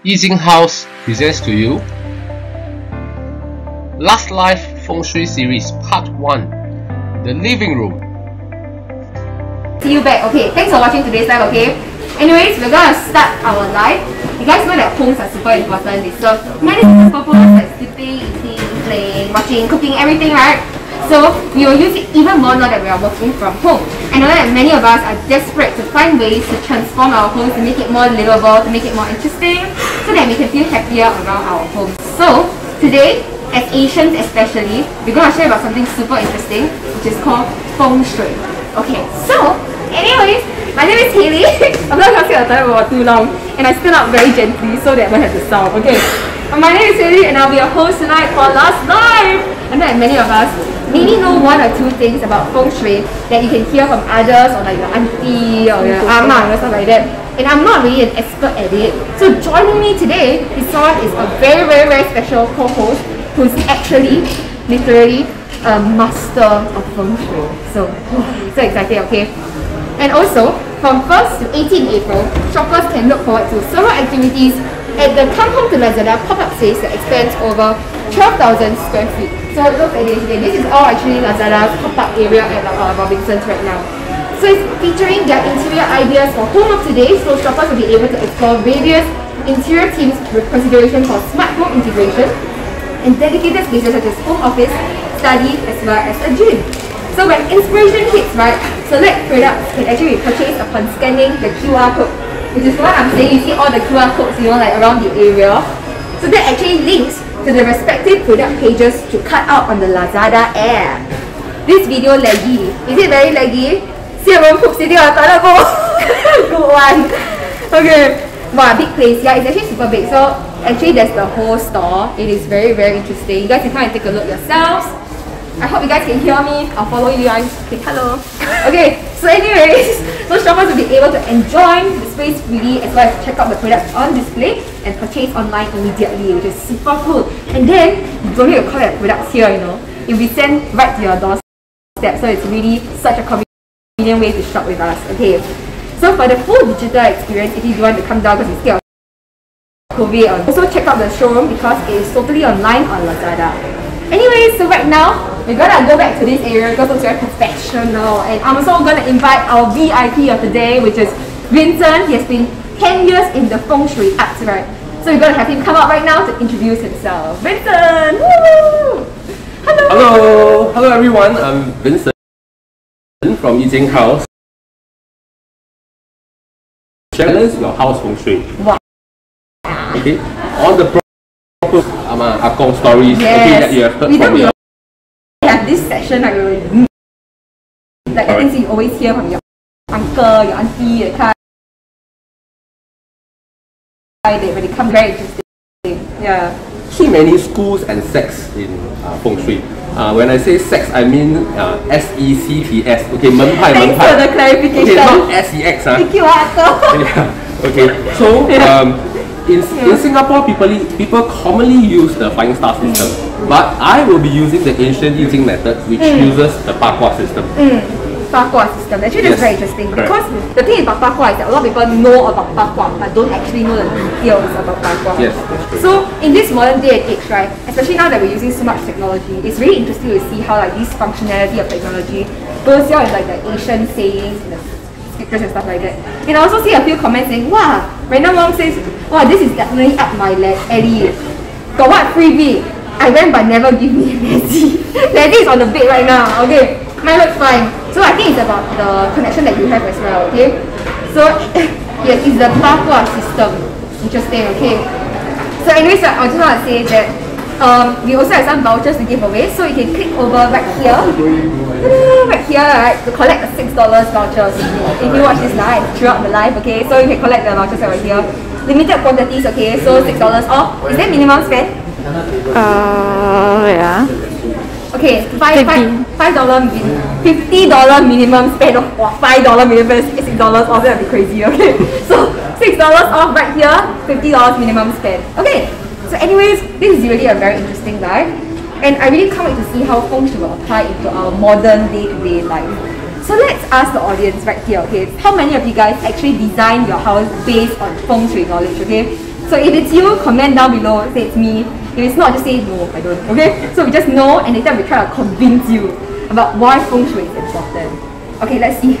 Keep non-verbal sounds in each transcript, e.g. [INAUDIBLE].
Yijing House presents to you LazLive Feng Shui Series Part 1 The Living Room. See you back. Okay, thanks for watching today's live, okay? Anyways, we're gonna start our live. You guys know that homes are super important. They serve many purposes like sleeping, eating, playing, watching, cooking, everything, right? So we will use it even more now that we are working from home. I know that many of us are desperate to find ways to transform our homes to make it more livable, to make it more interesting, so that we can feel happier around our homes. So today, as Asians especially, we're going to share about something super interesting, which is called feng shui. Okay, so anyways, my name is Haley. [LAUGHS] I'm not going to the title for too long, and I stand up very gently so that I don't have to sound. Okay, my name is Haley, and I'll be your host tonight for LazLive. I know that many of us maybe know one or two things about feng shui that you can hear from others or like your auntie or your mm-hmm. ama or stuff like that. And I'm not really an expert at it. So joining me today is someone is a very, very, very special co-host who's actually literally a master of feng shui. So, [SIGHS] so excited, okay? And also, from 1st to 18 April, shoppers can look forward to several activities at the Come Home to Lazada pop-up space that expands over 12,000 square feet. So look at this, this is all actually Lazada's pop-up area at uh, Robinsons right now. So it's featuring their interior ideas for home of today, so shoppers will be able to explore various interior themes with consideration for smart home integration and dedicated spaces such as home office, study, as well as a gym. So when inspiration hits, right, select products can actually be purchased upon scanning the QR code, which is what I'm saying. You see all the QR codes, you know, like around the area. So that actually links to the respective product pages to cut out on the Lazada app. This video laggy. Is it very laggy? See everyone poop sitting on the toilet bowl. Good one. Okay. Wow, big place. Yeah, it's actually super big. So actually there's the whole store. It is very, very interesting. You guys can come and take a look yourselves. I hope you guys can hear me. I'll follow you guys. Okay, hello. [LAUGHS] Okay, so anyways, so shoppers will be able to enjoy the space freely as well as check out the products on display and purchase online immediately, which is super cool. And then you don't need to collect products here, you know. It'll be sent right to your doorstep. So it's really such a convenient way to shop with us. Okay. So for the full digital experience, if you do want to come down because scared of COVID, uh, also check out the showroom because it is totally online on Lazada. Anyway, so right now, we're gonna go back to this area because it's very professional. And I'm also gonna invite our VIP of the day, which is Vincent. He has been 10 years in the feng shui arts, right? So we're gonna have him come out right now to introduce himself. Vincent! Woo! Hello! Hello, hello everyone. I'm Vincent from Yijing House. Challenge your house feng shui. Wow. Okay, all the proper ama akong stories okay, that you have heard we from don't your really have this session like, we- like the Correct. things you always hear from your uncle, your auntie, the kind they when it comes very interesting. Yeah. so many schools and sects in uh, feng shui. Uh, when I say sects, I mean uh, S E C T S. Okay, 门派 Thanks 门派 for the clarification. Okay, not S E X. ah. Thank you, uncle. [LAUGHS] yeah. Okay. So [LAUGHS] um, in, in Singapore, people people commonly use the flying star system, but I will be using the ancient Yijing method, which mm. uses the Pakwa system. Mm. Pakwa system. Actually, Yes, very interesting correct. because the thing about Pakwa is that a lot of people know about Pakwa but don't actually know the details about Pakwa. Yes. So in this modern day and age, right, especially now that we're using so much technology, it's really interesting to see how like this functionality of technology goes down with like the Asian sayings and the scriptures and stuff like that. And I also see a few comments saying, wow, random mom says, wow, this is definitely up my le- alley. Got what freebie? I went but never give me [LAUGHS] Messi. Messi is on the bed right now. Okay, mine looks fine. So I think it's about the connection that you have as well. Okay, so [LAUGHS] yes, it's the Pakwa system. Interesting. Okay. So anyways, I just want to say that um, we also have some vouchers to give away. So you can click over right here, right here, right, to collect the six dollars vouchers. If you watch this live throughout the live, okay, so you can collect the vouchers over here. Limited quantities, okay, so six dollars off. Is there minimum spend? Uh, yeah. Okay, five five five dollar fifty dollar minimum spend of wow, five dollar minimum spend, six dollars off that'd be crazy, okay? [LAUGHS] So six dollars off right here, fifty dollars minimum spend. Okay. So anyways, this is really a very interesting life. And I really can't wait to see how feng shui will apply into our modern day-to-day life. So let's ask the audience right here, okay? How many of you guys actually design your house based on feng shui knowledge, okay? So if it's you, comment down below, say it's me. If it's not, just say no, I don't. Okay? So we just know and later we try to convince you about why feng shui is important. Okay, let's see.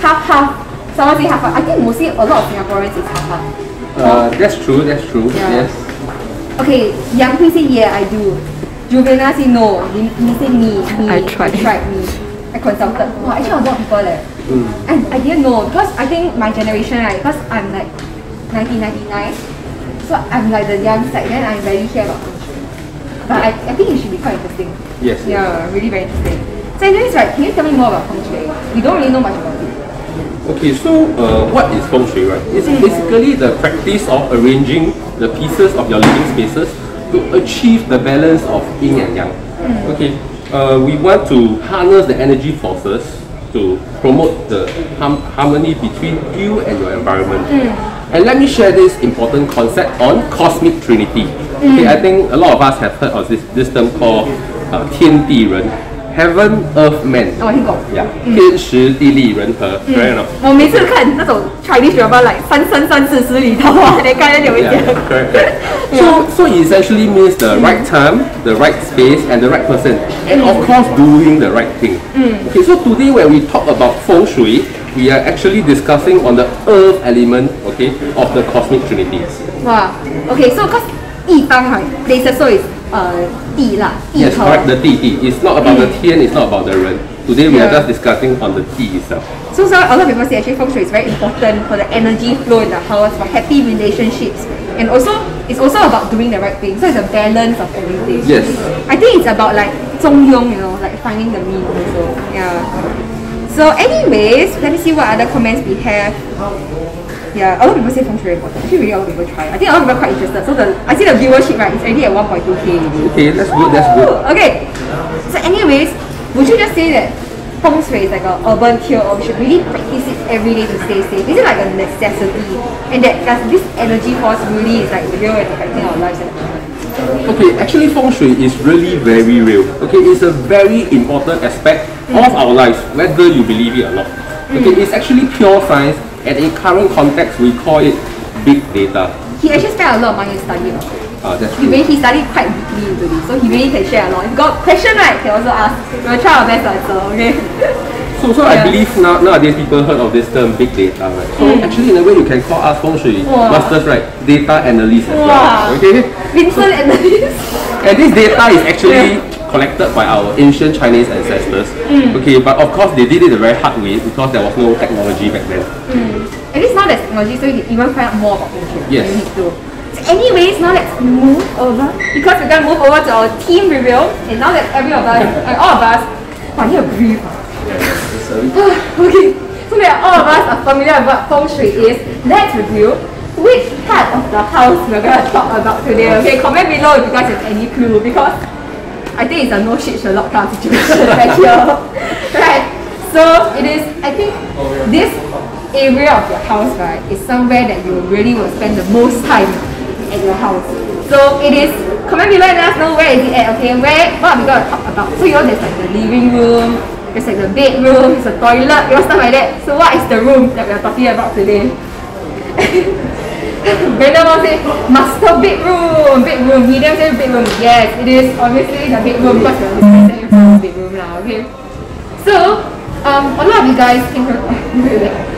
Half half. Someone say half half. I think mostly a lot of Singaporeans is half half. Uh, that's true, that's true. Yeah. Yes. Okay, Yang Hui say yeah, I do. Juvena say no. Lee, Lee say me, me. I tried. I tried me. I consulted. Wow, actually a lot of people leh. Mm. And I didn't know because I think my generation right, because I'm like 1999, so I'm like the young side. Then I rarely hear about feng shui. But I, I think it should be quite interesting. Yes. Yeah, really very interesting. So anyways, right, can you tell me more about feng shui? We don't really know much about it. Okay, so uh, what is feng shui, right? It's basically the practice of arranging the pieces of your living spaces to achieve the balance of yin and yang. Okay, uh, we want to harness the energy forces to promote the ham- harmony between you and your environment. And let me share this important concept on cosmic trinity. Okay, I think a lot of us have heard of this, this term called uh, 天地人, heaven, earth, man. 哦，我听过。 Yeah, 天时地利人和, right or not? 我每次看那种 Chinese drama like 三生三世十里桃花，你刚才有一 Yeah, 点。 correct, correct. So, so it essentially means the right time, the right space, and the right person, and of course doing the right thing. Okay, so today when we talk about feng shui, we are actually discussing on the earth element, okay, of the cosmic trinity. 哇，OK，so cause 地方哈，laser so is 呃地啦，地 Yes, 头。 correct. The 地地. It's not about the 天, it's not about the 人. Today we are Yeah. just discussing on the 地 itself. So, so a lot of people say actually feng shui is very important for the energy flow in the house, for happy relationships, and also it's also about doing the right thing. So it's a balance of everything. Yes. I think it's about like 中庸, you know, like finding the mean also. Yeah. So, anyways, let me see what other comments we have. Yeah, a lot of people say feng shui important. Actually, really a lot of people try. I think a lot of people are quite interested. So the I see the viewership right, it's already at 1.2k already. Okay, that's good, that's good. Okay. So anyways, would you just say that feng shui is like an urban cure or we should really practice it every day to stay safe? Is it like a necessity? And that does this energy force really is like real and affecting our lives at the moment? Okay, actually feng shui is really very real. Okay, it's a very important aspect of our lives, whether you believe it or not. Okay, it's actually pure science, and in current context, we call it big data. He actually spent a lot of money to study it. Uh, that's He really he studied quite deeply into this, so he really can share a lot. If you got question right, he can also ask. We'll try our best to answer, okay? [LAUGHS] So, so I believe now nowadays people heard of this term big data, right? So actually, in a way, you can call us feng shui Wow. masters, right? Data analysts as Wow. well. Okay, Vincent and this. [LAUGHS] and this data is actually collected by our ancient Chinese ancestors. Mm. Okay, but of course they did it the very hard way because there was no technology back then. At least now there's technology, so you can even find out more about feng shui. Yes. You need to. So anyways, now let's move over because we're gonna move over to our team review. And now that every of us, uh, all of us, oh, I need to breathe. [SIGHS] okay, so that all of us are familiar with what feng shui is, let's review which part of the house we're gonna talk about today. Okay, comment below if you guys have any clue because I think it's a no shit Sherlock kind of situation [LAUGHS] right here. right. So it is I think this area of your house right is somewhere that you really will spend the most time at your house. So it is comment below and let us know where is it at, okay? Where what are we gonna talk about? So you know there's like the living room, there's like the bedroom, there's a toilet, you know stuff like that. So what is the room that we're talking about today? [LAUGHS] [LAUGHS] Brenda will say master bedroom, bedroom, medium size bedroom. Yes, it is obviously the bedroom because we're listening to the bedroom now, okay? So, um, a lot of you guys came from. [LAUGHS]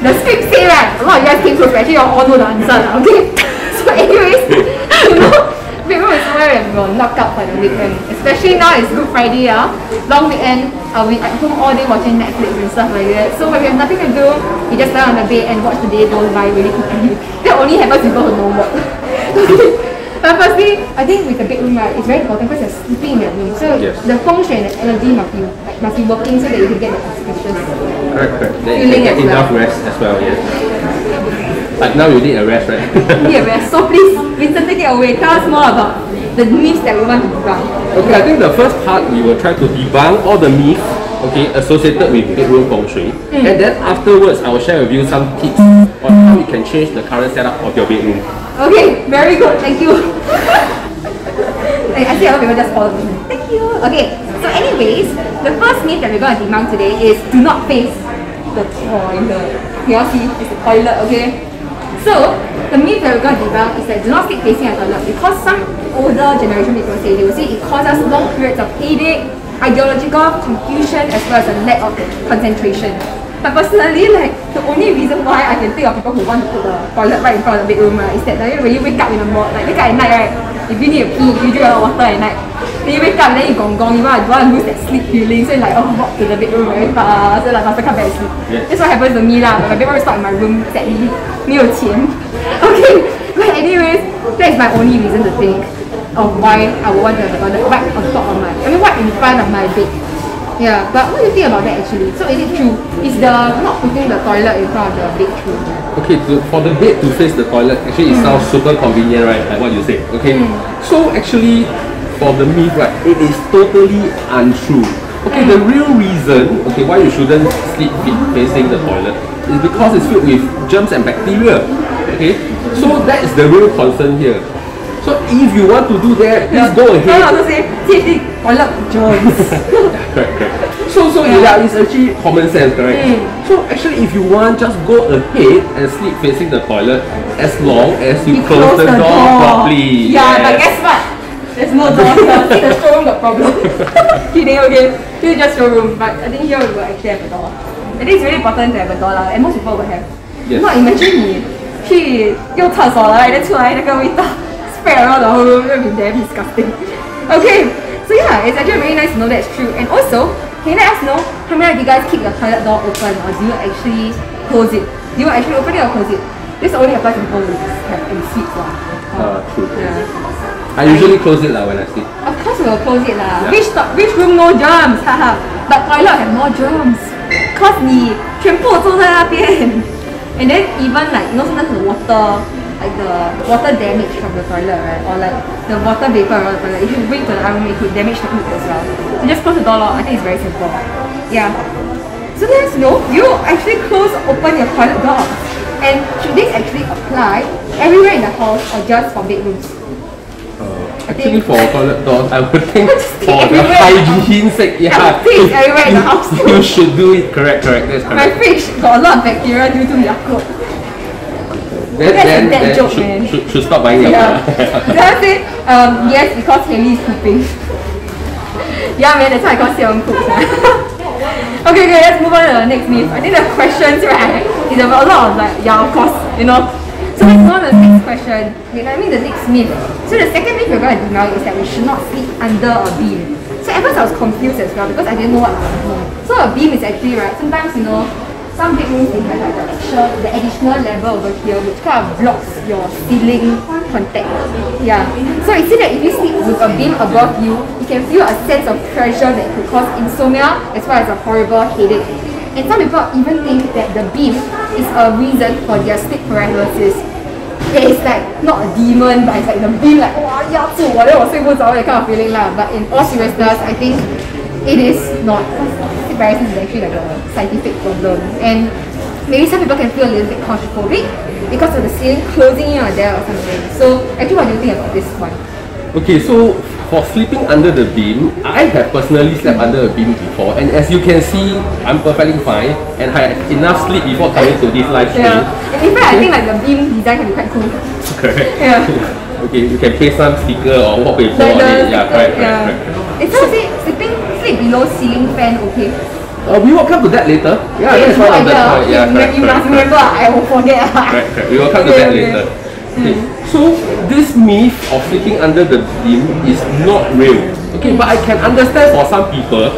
The script say right, a lot of you guys came close, but actually you all know the answer now, okay? [LAUGHS] So anyways, you know, bedroom is that we will knock out for the weekend. Especially now it's Good Friday, ah. Long weekend, I'll be at home all day watching Netflix and stuff like that. So when we have nothing to do, we just lie on the bed and watch the day go by really quickly. [LAUGHS] That only happens to people who know work. [LAUGHS] But firstly, I think with the bedroom right, it's very important because you're sleeping in your room. So Yes. the feng shui and the energy must be like, must be working so that you can get the auspicious. Correct, correct. You Feeling as get well. enough rest as well, yes. Like now you need a rest, right? Need a rest. So please, Vincent, take it away. Tell us more about the myths that we want to debunk. Okay, I think the first part we will try to debunk all the myths okay, associated with bedroom feng shui. Mm. And then afterwards I will share with you some tips on how you can change the current setup of your bedroom. Okay, very good. Thank you. [LAUGHS] I I see a lot of people just follow me. Thank you. Okay, so anyways, the first myth that we're going to debunk today is do not face the toilet. You all see, it's the toilet, okay? So, the going to develop is that do not sleep facing a toilet because some older generation people say they will say it causes long periods of headache, ideological confusion as well as a lack of concentration. But personally, like the only reason why I can think of people who want to put the toilet right in front of the bedroom right, is that like, when you wake up in the morning, like wake up at night, right? If you need to pee, you drink a lot of water at night. Then you wake up, then you gong gong, you want, you want to lose that sleep feeling, so you like oh walk to the bedroom very fast, so like faster come back and sleep. Yes. That's what happens to me lah. But my bedroom is not in my room, sadly. 没有钱. [LAUGHS] Okay, but anyways, that is my only reason to think of why I would want to have a toilet right on top of my, I mean right in front of my bed. Yeah, but what do you think about that actually? So is it true? Is the not putting the toilet in front of the bed true? Okay, to, for the bed to face the toilet, actually it hmm. sounds super convenient, right? Like what you said. Okay, hmm. so actually for the myth, right, it is totally untrue. Okay, the hmm. real reason, okay, why you shouldn't sleep fa- facing the toilet is because it's filled with germs and bacteria. Okay, so that is the real concern here. So if you want to do that, please go ahead. No, no, say, TFT, toilet germs. correct, correct. So, so yeah. it's actually common sense, correct? So actually, if you want, just go ahead and sleep facing the toilet as long as you, You close, the, door, properly. Yeah, but Yes. guess what? There's no door here. See the showroom got problem. [LAUGHS] Kidding, okay. Here is just showroom, but I think here we will actually have a door. I think it's really important to have a door lah, and most people will have. Yes. Not imagine 你去用厕所了，right? then 出来那个味道 spread around the whole room, that would be damn disgusting. [LAUGHS] Okay, so yeah, it's actually really nice to know that's true. And also, can you let us know how many of you guys keep your toilet door open or do you actually close it? Do you actually open it or close it? This only applies to people who have in suites lah. Uh, true. Yeah. I usually close it lah when I sleep. Of course we will close it lah. Yeah. Which, to- which room no germs? Haha. but toilet have more germs. Cause 你全部都在那边。And then even like you know sometimes the water like the water damage from the toilet right or like the water vapor around the toilet if you bring to the other room it could damage the food as well. So just close the door lor. I think it's very simple. Yeah. So let us know, you actually close open your toilet door. And should this actually apply everywhere in the house or just for bedrooms? Uh, actually, for toilet doors, I would [LAUGHS] think for the hygiene [LAUGHS] sake, yeah, I would think [LAUGHS] everywhere in the you- house. you should do it. Correct, correct. That's My correct. fridge got a lot of bacteria due to Yakult. Then, That's a then, bad then joke, should, man. should, should stop buying Yeah. Then I say, um, yes, because Haley is pooping. [LAUGHS] yeah, man, that's why I got serum poops. okay, okay, let's move on to the next myth. I think the questions, right, is about a lot of like, yeah, of course, you know. So let's go on to the next question. Okay, I mean the next myth. So the second myth we're going to deny is that we should not sleep under a beam. So at first I was confused as well because I didn't know what was a beam. So a beam is actually right. Sometimes you know some bedrooms they have like the extra, the additional level over here which kind of blocks your ceiling contact. Yeah. So it said that if you sleep with a beam above you, you can feel a sense of pressure that could cause insomnia as well as a horrible headache. And some people even think that the beam is a reason for their sleep paralysis. That is like not a demon, but it's like the beam like 哇压住我，then 我睡不着 that kind of feeling lah. But in all seriousness, I think it is not. Paralysis is actually like a scientific problem, and maybe some people can feel a little bit claustrophobic because of the ceiling closing in on there or something. So actually, what do you think about this one? Okay, so for sleeping under the beam, I have personally slept mm-hmm. under a beam before, and as you can see, I'm perfectly fine, and I had enough sleep before coming to this live stream. Yeah. And in fact, I think like the beam design can be quite cool. Correct. [LAUGHS] Yeah. okay, you can paste some sticker or wallpaper Like on it. Yeah, correct, correct, yeah. correct. It's say sleeping sleep below ceiling fan okay. Uh, we will come to that later. Yeah, Okay, that's one of the yeah, point. Yeah, you, correct, you must correct, remember, I will forget. correct, correct. We will come to [LAUGHS] that okay. later. Okay. So this myth of sleeping under the beam is not real. Okay, but I can understand for some people,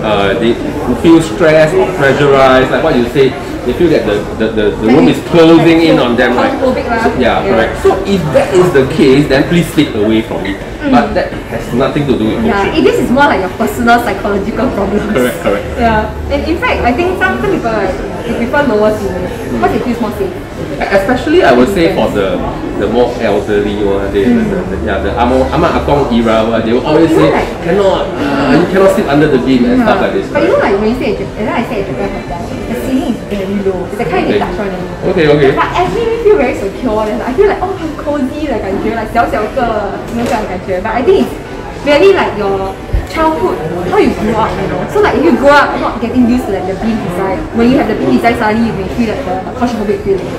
uh, they feel stressed or pressurized, like what you say, they feel that the, the, the, the room is closing in on them, right? So- yeah, correct. So if that is the case, then please stay away from it. But that has nothing to do with Mm. Yeah, this is more like your personal psychological problems. Correct, correct. Yeah, and in fact, I think some, people right, they prefer lower ceilings because it feels more safe. Especially, I would say for the the more elderly one, they, the, the, the, yeah, the amo, ama akong era, they will always say like- cannot, uh, you cannot sleep under the beam and stuff like this. But you know, like when you stay at Japan, I stay at Japan hotel, very low. It's a kind okay. of Dutch one. Okay, okay. But it me feel very secure. Then I feel like oh, 很 cozy 的感觉，like But I think it's really like your childhood, how you grew up, you know. So like if you grow up not getting used to like the beam design, when you have the beam design suddenly you may feel like the claustrophobic feeling.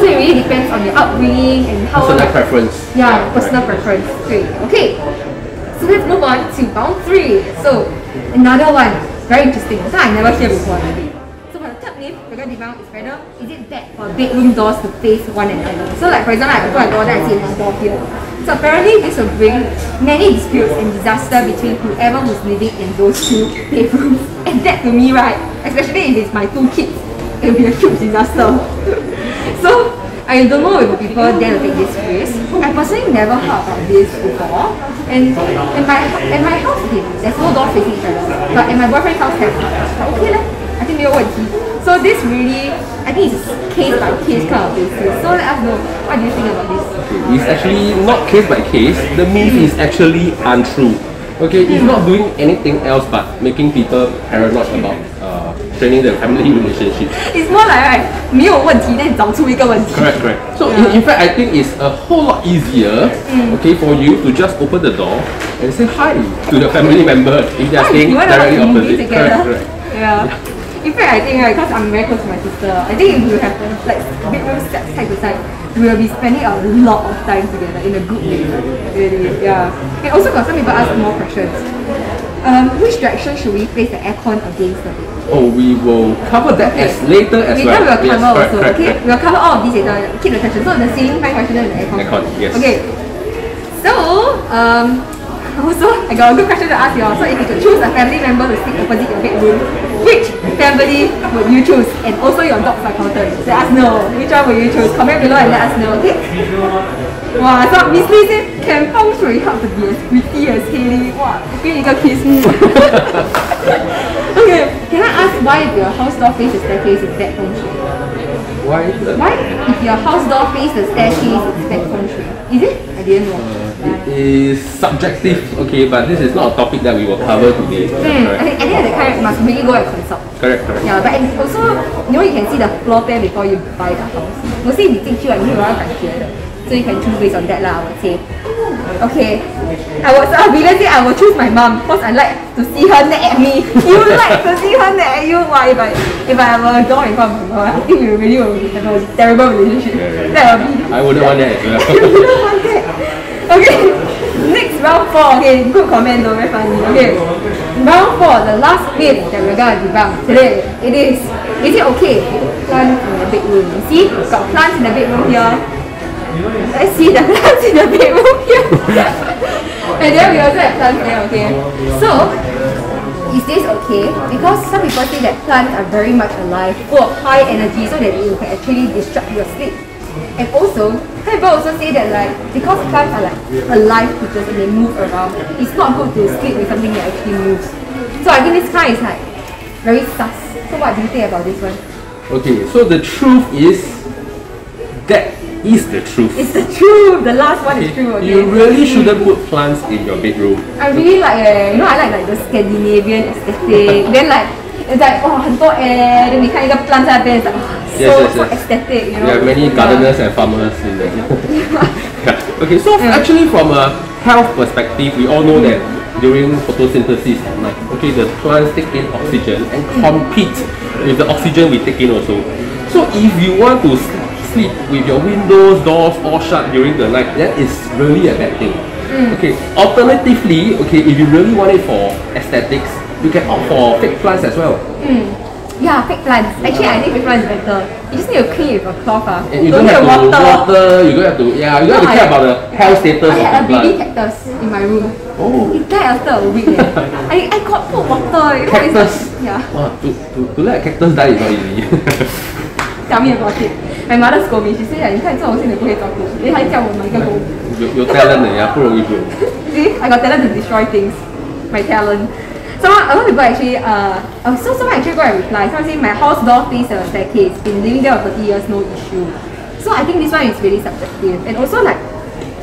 So it really depends on your upbringing and how personal like, preference. Yeah, personal right. preference. Great. Okay. So let's move on to bound three. So another one, very interesting. So I never hear before myth, we're going to debunk is whether is it bad for bedroom doors to face one another. So like for example, I open a door, then I see another door here. So apparently this will bring many disputes and disaster between whoever who's living in those two bedrooms. [LAUGHS] And that to me, right, especially if it's my two kids, it will be a huge disaster. [LAUGHS] so I don't know if people dare to take this risk. I personally never heard about this before. And in my in my house, okay, there's no door facing each other. But in my boyfriend's house, have. But okay lah, I think 没有问题. So this really, I think it's case by case kind of basis. So let us know what do you think about this. It's actually not case by case. The myth is actually untrue. Okay, it's not doing anything else but making people paranoid about uh, training their family relationship. [LAUGHS] It's more like right, 没有问题，但找出一个问题。 Correct, correct. So in, in fact, I think it's a whole lot easier, okay, for you to just open the door and say hi to the family [LAUGHS] member if they are Hi, staying you wanna watch directly a movie opposite. together? Correct, correct. Yeah. In fact, I think right, because I'm very close to my sister, I think if we have like bedroom side side to side, we will be spending a lot of time together in a good way. Really, yeah. And also got some people ask more questions. Um, which direction should we place the aircon against the bed? Oh, we will cover that as later as Later well. we will Yes, cover correct, also, correct, okay? correct. We will cover all of these later. Keep the question. So the ceiling fan question and the aircon. Aircon, yes. Okay. So, um, [LAUGHS] Also, I got a good question to ask you all. So if you could choose a family member to sleep opposite your bedroom, which family would you choose? And also your dogs accountant. Let us know. Which one would you choose? Comment below and let us know, okay? Wow, so Miss Lee said, can feng shui help to be as pretty as Haley? Wow, give me a kiss. [LAUGHS] okay, can I ask why if your house door faces the staircase is that feng shui? Why? Why if your house door faces the staircase is that feng shui? Is it? I didn't know is subjective, okay, but this is not a topic that we will cover hmm, today. Hmm. I, think, I think the client must really go and consult. Correct, correct. Yeah, but also, you know, you can see the floor plan before you buy the house. Mostly you think you are new, around So you can choose based on that, lah, I would say. Okay, I was I will say I will choose my mom because I like to see her nag at me. You like to see her nag at you. Why if I if I have a dog in front of her, I think we really will have a terrible relationship. Yeah, yeah, yeah. That would be. I wouldn't want that. As well. [LAUGHS] Okay, next round four. Okay, good comment though, very funny. Okay, round four, the last myth that we're gonna debunk today. It is, is it okay plants in the bedroom? You see, got plants in the bedroom here. Let's see the [LAUGHS] plants in the bedroom here. [LAUGHS] and then we also have plants there, okay? So, is this okay? Because some people say that plants are very much alive, full of high energy, so that it can actually disrupt your sleep. And also, people also say that like because plants are like alive creatures and they move around, it's not good to sleep with something that actually moves. So I think this kind is like very sus. So what do you think about this one? Okay, so the truth is that is the truth. It's the truth. The last one is true. Okay. You really shouldn't put plants in your bedroom. I really like eh, you know I like like the Scandinavian aesthetic. then like it's like oh 很多 air. Then 你看一个 plant 在那边，it's like oh, so Yes, yes, so yes. aesthetic. You know. There are many Yeah. gardeners and farmers in there. [LAUGHS] yeah. Okay, so actually from a health perspective, we all know that during photosynthesis at night, okay, the plants take in oxygen and compete with the oxygen we take in also. So if you want to s- sleep with your windows, doors all shut during the night, that is really a bad thing. Okay. Alternatively, okay, if you really want it for aesthetics, you can opt for fake plants as well. Yeah, fake plants. Actually, I think fake plants is better. You just need to clean it with a cloth. Ah. And you don't, have to water. you don't have to yeah, you don't have to No, care I- about the health status I of had a the baby plant. cactus in my room. Oh, It died after a week. eh. [LAUGHS] I, I got put water. You know, it's cactus. like- yeah. Wow, to, to, to let a cactus die is not easy. [LAUGHS] Tell me about it. My mother scold me. She said, 你看这种事你不可以照顾，你还叫我买一个狗。有有 talent 的呀，[LAUGHS] 不容易 bro. See, I got talent to destroy things. My talent. Someone, a lot of people actually, uh, uh, so someone actually go and reply. Someone say, my house door face a staircase. Been living there for 30 years, no issue. So I think this one is really subjective. And also like,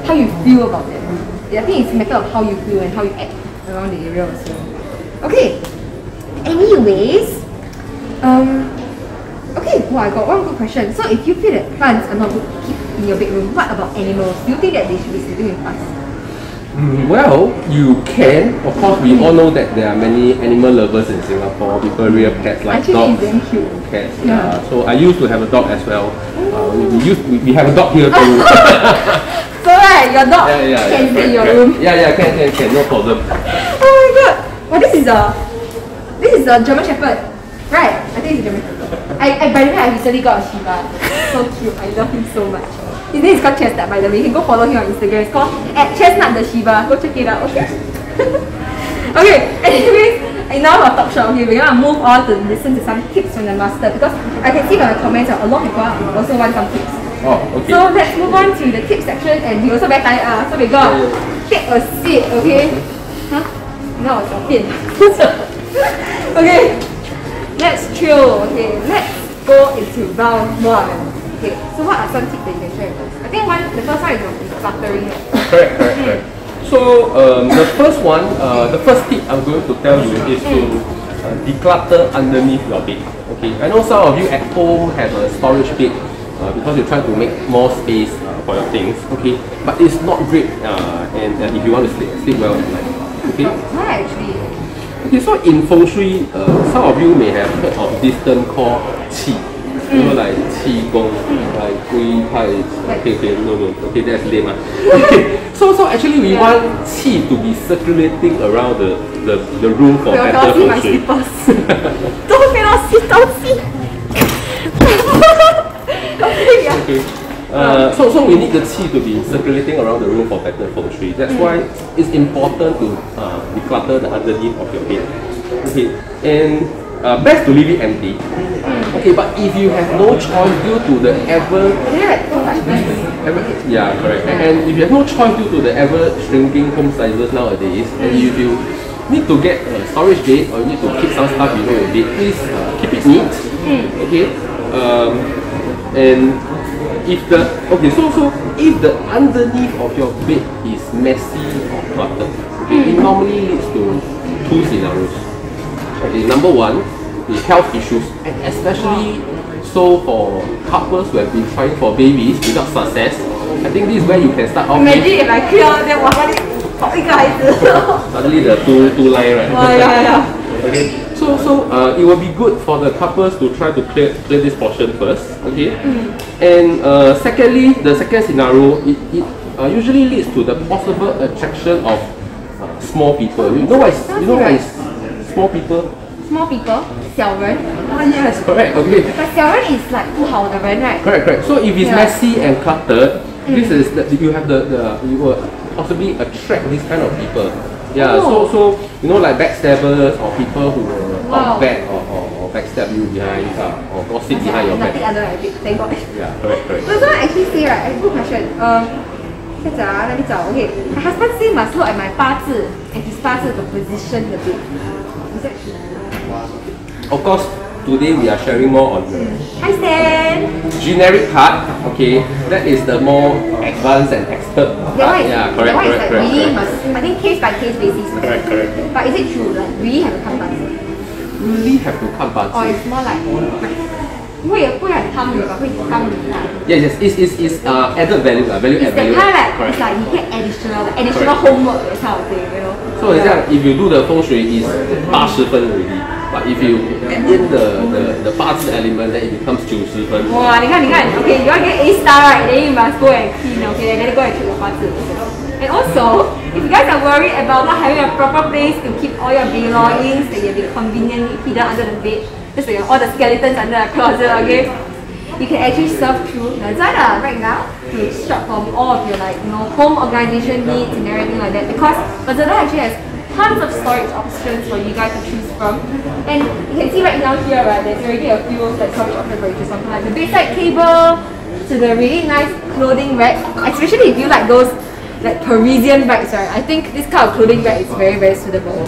how you feel about that room. I think it's a matter of how you feel and how you act around the area also. Okay. Anyways, um, okay, well, I got one good question. So if you feel that plants are not good to keep in your bedroom, what about animals? Do you think that they should be sleeping with us? Well, you can. Of course, we all know that there are many animal lovers in Singapore. People rear pets like Actually, dogs, it's cute. cats. Yeah. So I used to have a dog as well. Uh, we, used we, we have a dog here too. [LAUGHS] So right, your dog yeah, yeah, yeah. can stay in your room. Yeah, yeah, can, can, can, no problem. Oh my god! Well, this is a this is a German Shepherd, right? I think it's a German Shepherd. I, I by the way, I recently got a Shiba. So cute. I love him so much. His name is called Chestnut. By the way, you can go follow him on Instagram. It's called at Chestnut the Shiba. Go check it out. Okay. [LAUGHS] okay. Anyways, now our talk show. Okay, we're gonna move on to listen to some tips from the master because I can see from the comments that a lot of people also want some tips. Oh, okay. So let's move on to the tip section and you also very tired uh, so we go take a seat, okay? Huh? No, it's [LAUGHS] okay. Let's chill, okay. Let's go into round one. Okay, so what are some tips that you can share with us? I think one the first one is decluttering. Correct, correct, correct. So um, the first one, uh, the first tip I'm going to tell you is to uh, declutter underneath your bed. Okay, I know some of you at home have a storage bed uh, because you try to make more space uh, for your things. Okay, but it's not great, uh, and uh, if you want to sleep, sleep well at night. Okay. Why actually? Okay, so in feng shui, uh, some of you may have heard of this term called qi. You like qi gong, like gui pai. Okay, okay, no, no, okay, that's lame. ah. [LAUGHS] So so actually we want qi to be circulating around the the, the room for better feng shui. slippers. [LAUGHS] don't cannot see, don't see. [LAUGHS] okay. Okay. Uh, so, so we need the qi to be circulating around the room for better feng shui. That's why it's important to uh, declutter the underneath of your bed. Okay, and uh, best to leave it empty. Okay, but if you have no choice due to the ever, They have much space. ever yeah, correct. And, and if you have no choice due to the ever shrinking home sizes nowadays, and if you need to get a storage bed or you need to keep some stuff below your bed, please uh, keep it neat. Okay. Um, and if the okay, so so if the underneath of your bed is messy or cluttered, okay, it normally leads to two scenarios. Okay, number one the health issues, and especially so for couples who have been trying for babies without success. I think this is where you can start off. Imagine if I clear, then what? [LAUGHS] Suddenly the two two line right. Oh, yeah, yeah. okay. So so uh, it will be good for the couples to try to clear clear this portion first. Okay. Mm. And uh, secondly, the second scenario it, it uh, usually leads to the possible attraction of uh, small people. You know what? Is, you know what? Is, small people? Small people, 小人。 Ah [LAUGHS] yes, correct. Okay. But 小人 is like 不好的人 right? Correct, correct. So if it's Yeah. messy and cluttered, this is the, you have the, the you will possibly attract this kind of people. Yeah. Oh. So so you know like backstabbers or people who will Wow. talk bad or, or, or backstab you behind uh, or gossip behind your Nothing back. other than it. Thank God. Yeah, correct, correct. So someone actually say right, good question. Um, 再讲啊，let me 找。Okay, my husband say must look at my 八字 and his 八字 to position the bed. Is that true? Of course, today we are sharing more on the Hi Stan. generic part. Okay, that is the more advanced and expert That part. one is, Yeah, that correct, one is correct, like correct. really correct. must, I think case by case basis. Correct, correct. But is it true? Like really have to come back? Really have to come back. Or it's more like 会不会很贪的，会贪你啦。 Yes, yes, it's, it's, it's uh, added value, uh, value It's add that value. kind like Correct. it's like you get additional like additional Correct. homework that kind of thing, you know. 所以这样，if you do the 风水 is 八十分 already, but if you add in the the the 八字 element, then it becomes 九十分。哇，你看，你看，okay, you want to get A star right, then you must go and clean, okay, and then go and check your 八字. And also, if you guys are worried about not having a proper place to keep all your belongings that you have conveniently hidden under the bed, just like all the skeletons under the closet, okay? You can actually surf through Lazada right now to shop from all of your like you know home organization needs and everything like that. Because Lazada actually has tons of storage options for you guys to choose from. And you can see right now here, right, there's already a few like storage options for you from, like the bedside table to the really nice clothing rack, especially if you like those like Parisian bags, right? I think this kind of clothing bag is very, very suitable.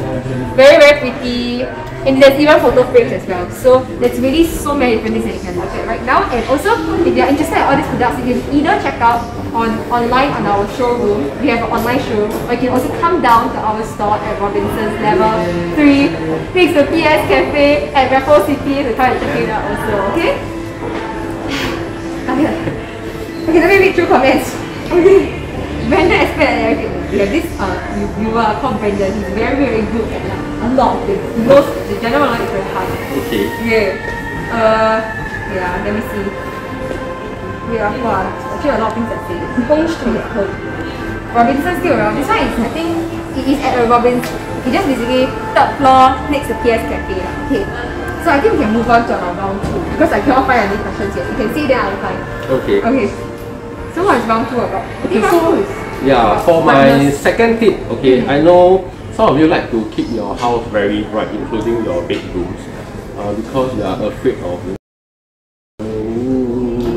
Very, very pretty. And there's even photo frames as well. So there's really so many different things that you can look at right now. And also, if you're interested in all these products, you can either check out on online on our showroom. We have an online showroom. Or you can also come down to our store at Robinson's level 3 next to PS Cafe at Raffles City to come and check it out also, okay? [SIGHS] Okay, okay let me read through comments. Okay. [LAUGHS] Brandon expert and everything. we have this uh, reviewer called Brendan. He's very, very good at like, a lot of things. He knows the general knowledge is very high. Okay. Yeah. Uh, yeah, let me see. Yeah, wow. Actually, a lot of things that say. Feng Shui at home. Robinson still around. This one is, I think, it is at a Robins. It just basically third floor next to PS Cafe. lah. Okay. So I think we can move on to our round two because I cannot find any questions yet. You can see there I'll find. Okay. Okay. So what is round two about? Okay, so- Yeah, for my second tip, okay, I know some of you like to keep your house very bright, including your bedrooms, uh, because you are afraid of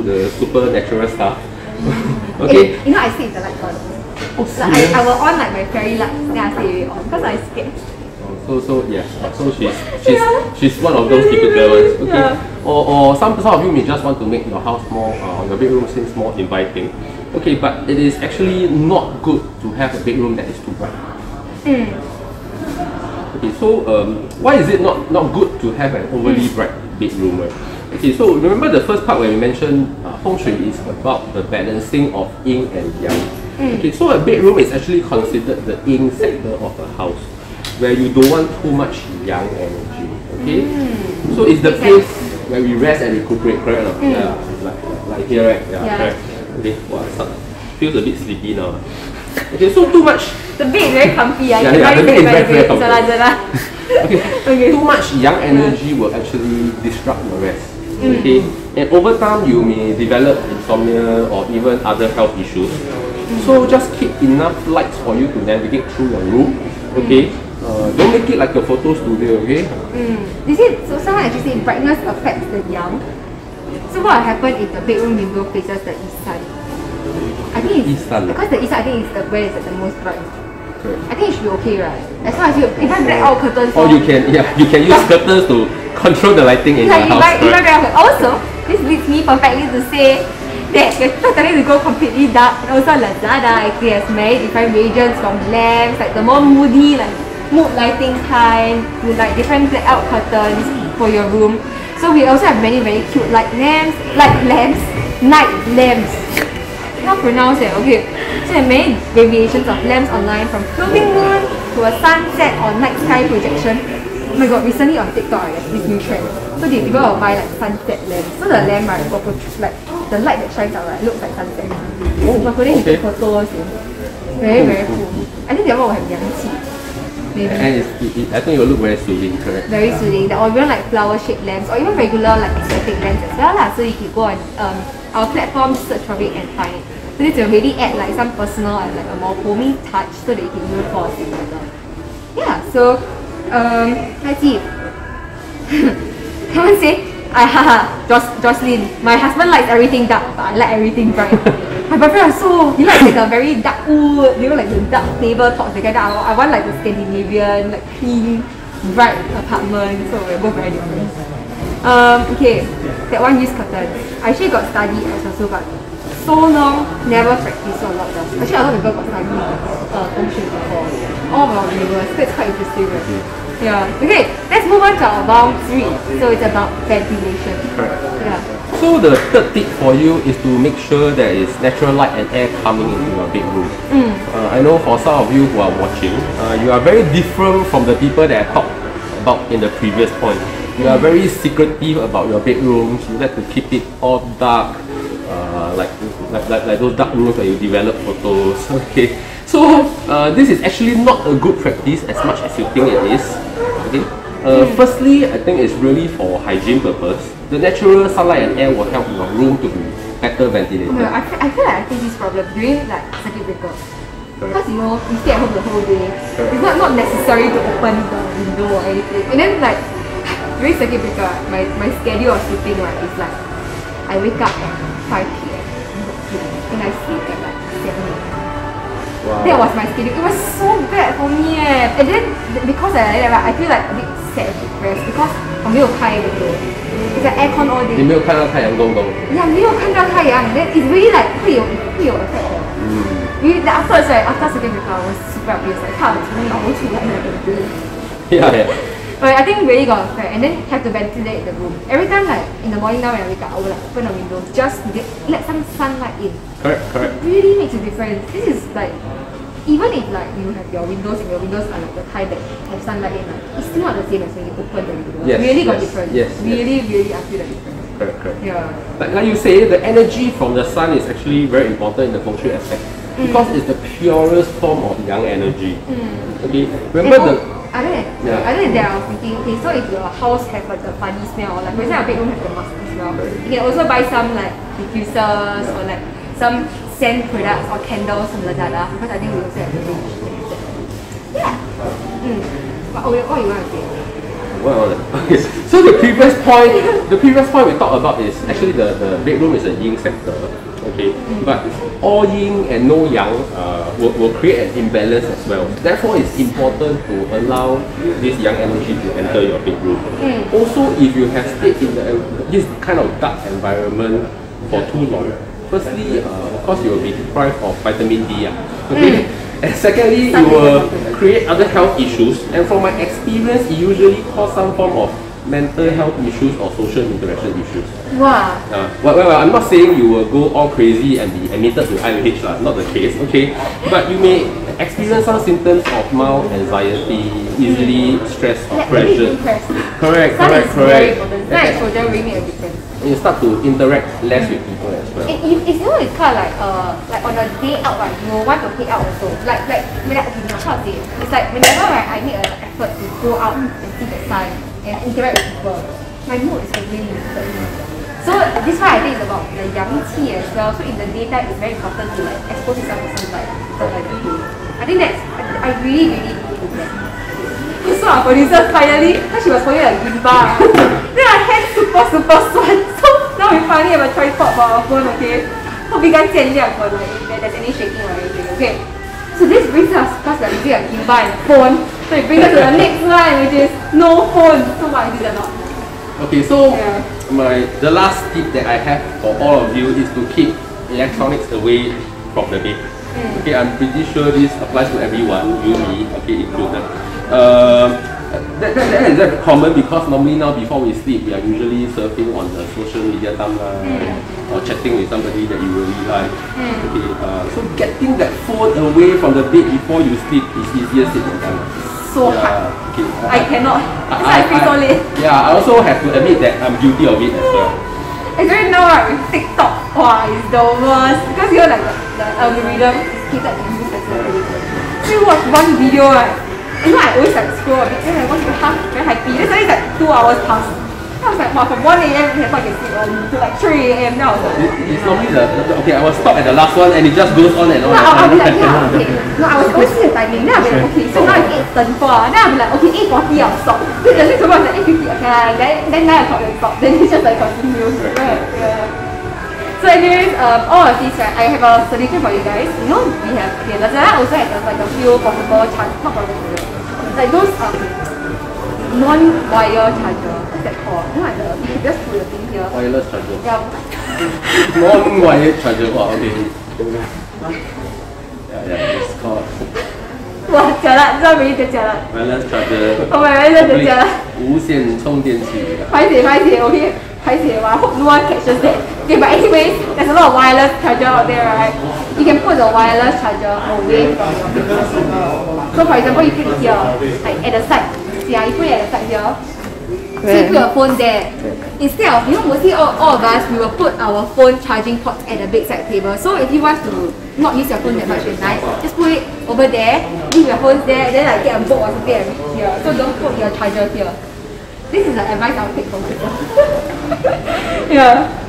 the supernatural stuff. [LAUGHS] okay. Eh, you know I sleep with the light on. Oh, Like I, I will on like my fairy lights, then I it on because I scared. So so yeah, uh, so she's [LAUGHS] she's she's one of those typical ones. Okay. Yeah. Or, or some some of you may just want to make your house more uh, your bedroom seems more inviting. Okay, but it is actually not good to have a bedroom that is too bright. Mm. Okay, so um, why is it not, not good to have an overly bright bedroom? Right? Okay, so remember the first part where we mentioned uh, feng shui is about the balancing of yin and yang. Okay, so a bedroom is actually considered the yin sector of a house, where you don't want too much yang energy. Okay, so it's the place where we rest and recuperate. Correct? Mm. Yeah, like, like here, right? Yeah, Yeah. correct. Okay, wow, feels a bit sleepy now. Okay, so too much The bed is very comfy. ah. Yeah, yeah, the bed is very, very comfy. [LAUGHS] Okay. [LAUGHS] Okay. Too much young energy will actually disrupt your rest. Mm. Okay. And over time you may develop insomnia or even other health issues. So just keep enough lights for you to navigate through your room. Okay. Uh, don't make it like a photo studio, okay? Mm. You see, so someone actually say brightness affects the young. So what will happen if the bedroom window faces the east side? I think it's East sun. because the east side I think is the where at the most bright. Correct. I think it should be okay, right? As long as you if I black out curtains. Or you can yeah, you can use [LAUGHS] curtains to control the lighting in like your house. I, if I correct? black out. Also, this leads me perfectly to say that [LAUGHS] you're telling to go completely dark. And also Lazada actually has many different regions from lamps, like the more moody, like mood lighting kind, with like different blackout curtains for your room. So we also have many very cute light lamps, light lamps, night lamps. How pronounce it? Okay. So there are many variations of lamps online from floating moon to a sunset or night sky projection. Oh my god, recently on TikTok, right, there's this new trend. So the people will buy like sunset lamps. So the lamp right, will like the light that shines out right, looks like sunset. Oh, but okay. photos, you know. very very cool. I think that one will have yangqi. Maybe. And it's, it, it, I think it will look very soothing, correct? very soothing. Or even like flower shaped lamps or even regular like aesthetic lamps as well lah. So you can go on um, our platform, search for it and find it. So this will really add like some personal and like a more homey touch so that you can even fall asleep better. Yeah, so um, let's see. [LAUGHS] Someone say, I haha, Jos Jocelyn, my husband likes everything dark, but I like everything bright. [LAUGHS] my boyfriend also, he likes like a very dark wood, you know, like the dark tabletops, that kind of, I, I want like the Scandinavian, like clean, bright apartment, so we're both very different. Um, okay, that one use curtains. I actually got study as also, but so long, never practice so a lot of Actually, a lot of people got study uh, shui before. All of our neighbors, so it's quite interesting, right? Yeah. Okay, let's move on to our round three. So it's about ventilation. Correct. Yeah. So the third tip for you is to make sure there is natural light and air coming into your bedroom. Uh, I know for some of you who are watching, uh, you are very different from the people that I talked about in the previous point. You are very secretive about your bedrooms. You like to keep it all dark, uh, like, like, like like those dark rooms where you develop photos. [LAUGHS] Okay, so uh, this is actually not a good practice as much as you think it is. Okay. Uh, firstly, I think it's really for hygiene purpose. The natural sunlight and air will help your room to be better ventilated. My God, I feel, I feel like I face this problem during like circuit breaker. Because you know, you stay at home the whole day. It's not, not necessary to open the window or anything. And then like [LAUGHS] during circuit breaker, my, my schedule of sleeping right is like I wake up at 5 p.m. and I sleep Wow. That was my schedule. It was so bad for me eh. And then th- because I like that, right, I feel like a bit sad and depressed because 我没有开 window. It's like aircon all day. 你没有看到太阳公公？ Yeah, 没有看到太阳 then it's really like 会有会有 effect 的。嗯 Really, the afterwards right, after circuit breaker, I was super upset. Like, 怕我从脑出来那个。 ，Yeah, [LAUGHS] yeah. But I think really got effect and then have to ventilate the room. Every time like in the morning now when I wake up, I will like open the window just get let some sunlight in. Correct, correct. Really makes a difference. This is like even if like you have your windows and your windows are like the type that have sunlight in, like, it's still not the same as when you open the window. Yes, really got yes, difference. yes, yes. Really, really, I feel the difference. Correct, correct. Yeah. Like, like you say, the energy from the sun is actually very important in the feng shui aspect mm. because it's the purest form of yang energy. Mm. Okay, remember And the other than Yeah. other than that, I was thinking, okay, so if your house have like the funny smell, or like for example, your bedroom have the musky smell, you can also buy some like diffusers or like some scent products or candles from Lazada because I think we also have. Yeah. Mm. What, what you want to say? well, [LAUGHS] okay. So the previous point, the previous point we talked about is actually the, the bedroom is a yin sector. Okay, but all yin and no yang uh, will, will create an imbalance as well. Therefore, it's important to allow this yang energy to enter your bedroom. Also, if you have stayed in the, this kind of dark environment for too long, firstly, uh, of course, you will be deprived of vitamin D. ah. Okay. And secondly, you will create other health issues. And from my experience, it usually cause some form of mental health issues or social interaction issues. Wow. Uh, well, well, well, I'm not saying you will go all crazy and be admitted to IMH, lah, not the case, okay? But you may experience some symptoms of mild anxiety, easily stress or Let- let me pressure. Correct, Sun correct, is very correct. important. And- Sun and- exposure really make a difference. you start to interact less with people as well. It, it, it's you know it's kind of like uh like on a day out right you will want to head out also like like when I, okay, no, how to say it? it's like whenever right, I make an effort to go out and see the sun and interact with people. My mood is completely lifted so this is why I think it's about the yang qi as well. So in the daytime it's very important to like expose yourself to sunlight like I think that's I, really really in that. So our producer finally, she was holding a gimbal, [LAUGHS] then our hands super super sweat. [LAUGHS] So now we finally have a tripod for our phone, okay? Hope you guys 见谅 for like if there's any shaking or anything, okay? So this brings us, because we're using a gimbal and phone, so it brings us to the next line, which is no phone. So what is it not? Okay, so Yeah. my the last tip that I have for all of you is to keep electronics away from the bed. Okay, I'm pretty sure this applies to everyone, you, me, okay, included. Um, that, that, that is very common because normally now before we sleep, we are usually surfing on the social media timeline or chatting with somebody that you really like. Okay, uh, so getting that phone away from the bed before you sleep is easier said than done. So hard. okay. I cannot. That's [LAUGHS] why I feel so late. Yeah, I also have to admit that I'm guilty of it as well. Actually now right, with TikTok, wow, it's the worst. Because you know like the, the algorithm is catered to you specifically. So you watch one video right, you know I always like scroll a bit, then I watch it half very happy. Then suddenly it's like two hours past. I was like, wow, from 1 a.m. before I can sleep early to like 3 a.m. Then I was like, It- It's normally the, okay. I was stop at the last one and it just goes on and on. no, I'll, I'll be like, [LAUGHS] yeah, okay. No, I was always see the timing. Then I'll be like, okay, so now it's 8.34. Then I'll be like, okay, 8.40 I'll stop. Then the next one was like 8.50, okay, then, then 9 o'clock I'll stop. Then it's just like continues. [LAUGHS] Right, yeah. So anyways, um, all of these, right, I have a solution for you guys. You know, we have, okay, Lazada also has like a few possible charge, not possible, like those um, non-wire charger. What's that called? You know, like the, you just put the thing here. Wireless charger. Yeah, [LAUGHS] Non-wired charger. Wow, okay. Yeah, yeah. It's called wow, jialat, this one really jialat. wireless charger. Oh my god, that's jialat. 无线充电器。拍写拍写，okay，拍写，I hope no one catches that. Okay, but anyways, there's a lot of wireless charger out there, right? You can put the wireless charger away from your phone. So for example, you put it here, like at the side. Ah, you put the side here. So you put your phone there. Instead of, you know, mostly all, all of us, we will put our phone charging ports at the bedside table. So if you want to not use your phone that much at night, just put it over there, leave your phones there, and then like get a book or something and read here. So don't put your charger here. This is the advice I'll take from people. [LAUGHS] yeah.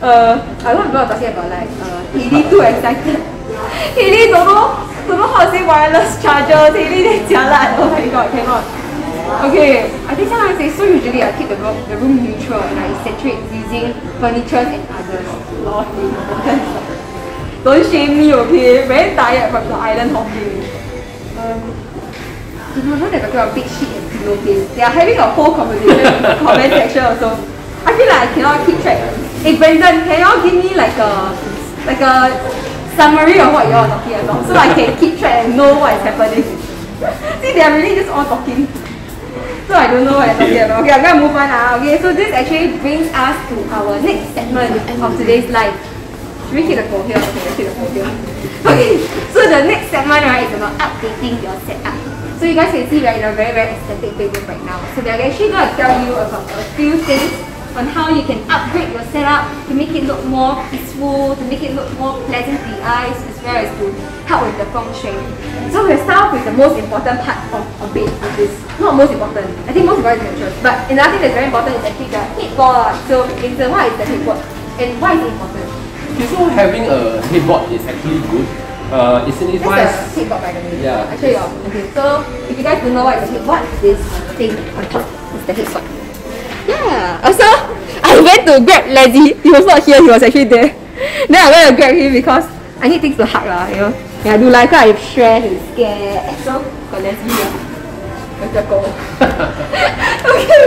Uh, a lot of people are talking about like uh, Haley too excited. [LAUGHS] Haley don't know, don't know how to say wireless charger. Haley [LAUGHS] they jialat. Oh my god, cannot. Okay, I think someone say so usually I keep the room, the room neutral and I saturate using furniture and others. Lord, [LAUGHS] don't shame me, okay? Very tired from the island hopping. Um, you know, they're talking about big sheet and pillowcase. They are having a whole conversation in the comment [LAUGHS] section also. I feel like I cannot keep track. Hey Brendan, can y'all give me like a like a summary of what y'all are talking about so I can keep track and know what is happening? [LAUGHS] See, they are really just all talking. So I don't know what I'm talking about. Okay, I'm gonna move on now. Okay, so this actually brings us to our next segment of today's live. Should we keep the phone here? Okay, let's keep the phone here. Okay, so the next segment right is about updating your setup. So you guys can see we're in a very very aesthetic bedroom right now. So they're actually going to tell you about a few things on how you can upgrade your setup to make it look more peaceful, to make it look more pleasant to the eyes, as well as to help with the feng shui. So we'll start off with the most important part of a bed, which is not most important. I think most important is mattress. But another thing that's very important is actually the headboard. So in the what is the headboard? And why is it important? Okay, so having a headboard is actually good. Uh, it signifies That's the headboard by the way. Yeah. I show you all. Okay, so if you guys don't know what is the headboard, this thing on top is the headboard. Yeah. Also, [LAUGHS] I went to grab Lazy. He was not here. He was actually there. [LAUGHS] Then I went to grab him because I need things to hug lah. You know. Yeah, I do like I am stressed and scared. So got Lazy [LAUGHS] here. Let's go. okay.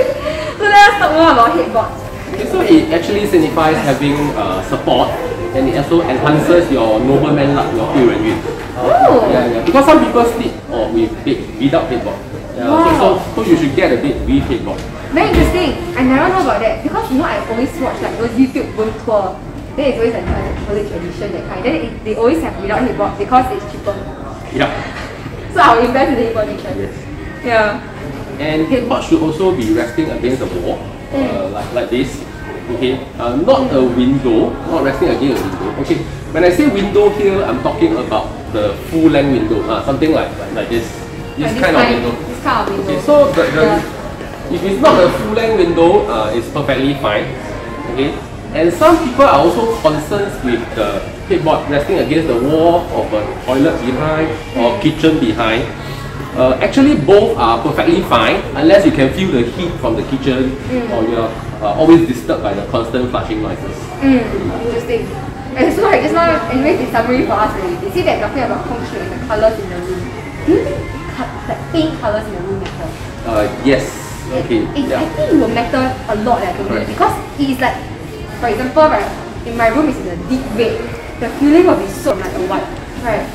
So let's talk more about headboard. Okay, so it actually signifies having uh, support and it also enhances your nobleman luck, your 贵人运. Oh. Yeah, yeah. Because some people sleep or with bed without headboard. Yeah, Wow. so, so, so you should get a bed with headboard. Very interesting. I never know about that because you know I always watch like those YouTube room tour. then it's always like a college edition that kind. Then it, they always have without headboard because it's cheaper. Yeah. [LAUGHS] So I'll invest in the headboard next time. Yes. Yeah. And headboard should also be resting against the wall, uh, like, like this. Okay, uh, not a window, not resting against a window. Okay, when I say window here, I'm talking about the full length window, uh, something like, like, like this, this, Like kind, of window. This kind of window. Okay, so the, the Yeah. if it's not a full length window, uh, it's perfectly fine. Okay, and some people are also concerned with the headboard resting against the wall of a toilet behind or kitchen behind. Uh, actually, both are perfectly fine unless you can feel the heat from the kitchen or you're uh, always disturbed by the constant flushing noises. Mm, interesting. And so like just now, anyways, it's summary for us already. You see that talking about shui and the colours in the room. Do you think the pink colours in the room matter? Uh, yes. Okay. It, I Yeah. think it will matter a lot me Correct. because it is like, for example, right, in my room is in a deep red. The feeling will be so like a white. Right.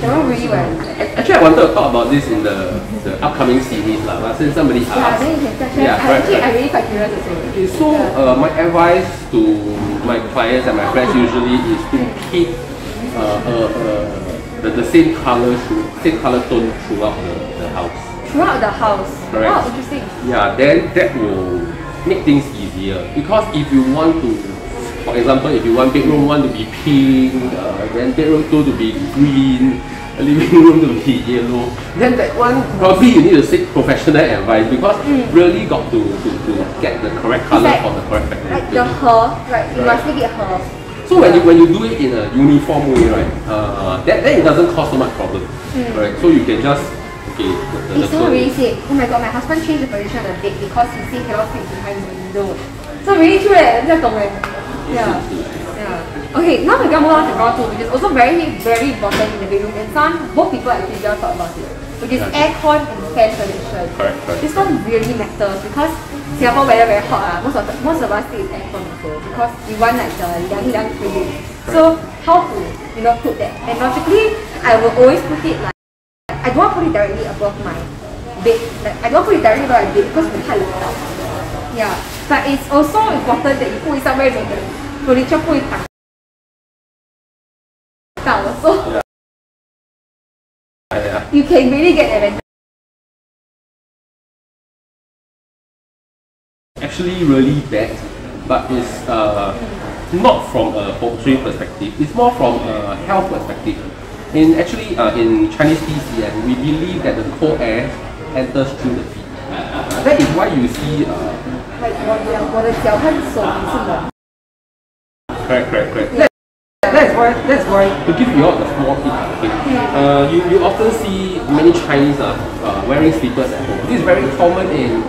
That one really well. Actually, I wanted to talk about this in the, the upcoming series, lah. but since somebody Yeah, asked. then you can sharing. Yeah, I correct, actually, I correct. really quite curious also. Okay, so uh, my advice to my clients and my friends usually is to keep uh, uh, uh, the, the same color through, same color tone throughout the, the house. Throughout the house. Correct. Wow, interesting. Yeah, then that will make things easier. Because if you want to, for example, if you want bedroom one to be pink, uh, then bedroom two to be green, [LAUGHS] living room to be yellow, then that one probably you need to seek professional advice because really got to, to, to get the correct color like- for the correct Like the her, right? You Right. must make it her. So when you when you do it in a uniform way, right, uh, that, then it doesn't cause so much problem, right? So you can just okay. It's so really said, oh my god, my husband changed the position of the bed because he said cannot sleep behind the window. So really true eh, 这懂. Yeah. Yeah. Okay, now we're gonna move on to number two, which is also very, very important in the bedroom. And some, both people actually just talk about it, which is Yeah. aircon and fan condition. Correct, correct. This one really matters because Singapore weather very hot. Ah, most of the, most of us stay in aircon also because we want like the liang liang feeling. So how to you know put that? And logically, I will always put it like I don't want to put it directly above my bed. Like I don't want to put it directly above my bed because 我太冷了。Yeah, but it's also important that you put it somewhere that the furniture 不会挡到 so Yeah, yeah. you can really get advantage. actually really bad, but it's uh, not from a feng shui perspective. It's more from a health perspective. In actually, uh, in Chinese TCM, we believe that the cold air enters through the feet. That is why you see. Uh, correct, correct, correct. That, that's why. That's why. To give you all the small tip, okay. Uh, you you often see many Chinese uh, uh, wearing slippers at home. This is very common in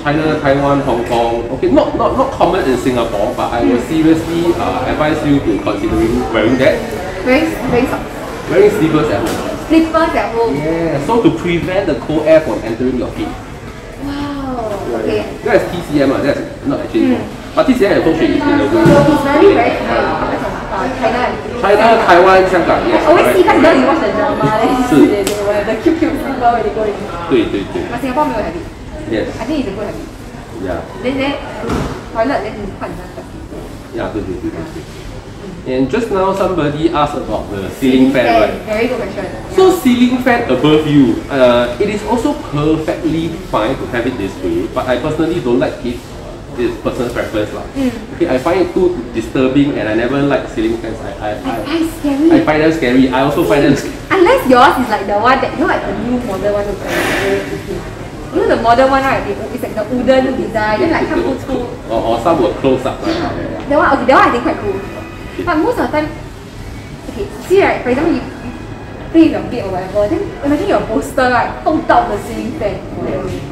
China, Taiwan, Hong Kong. Okay, not not not common in Singapore, but I would seriously uh, advise you to considering wearing that. Very very Wearing slippers at home. Slippers at home. Yeah, so to prevent the cold air from entering your feet. Wow. Okay. That's TCM, uh, that's not actually. But TCM and feng shui is in the So room. it's very very common. That's from uh, China. and- China, Taiwan, 香港, yes. I always see correct. because now you watch the drama, then you是。 see they, they wear the cute cute slipper when they go in. 对对对 But Singapore 没有 habit. Yes. I think it's a good habit. Yeah. Then then toilet then 你换那个。 Yeah, 对对对对对。 and just now somebody asked about the ceiling, fan, right? Very good question. So ceiling fan above you, uh, it is also perfectly fine to have it this way, but I personally don't like it. It's personal preference lah. Mm. Okay, I find it too disturbing and I never like ceiling fans. I I, I, I, scary. I find them scary. I also find them scary. [LAUGHS] Unless yours is like the one that, you know like the new model one you know the modern one, right? It's like the wooden design, then like some old school. Or, or some were close up, right? Yeah. That one, okay, that one I think quite cool. But most of the time, okay, see right, for example, you, you play with your bed or whatever, then imagine your poster right, 碰到 the ceiling fan,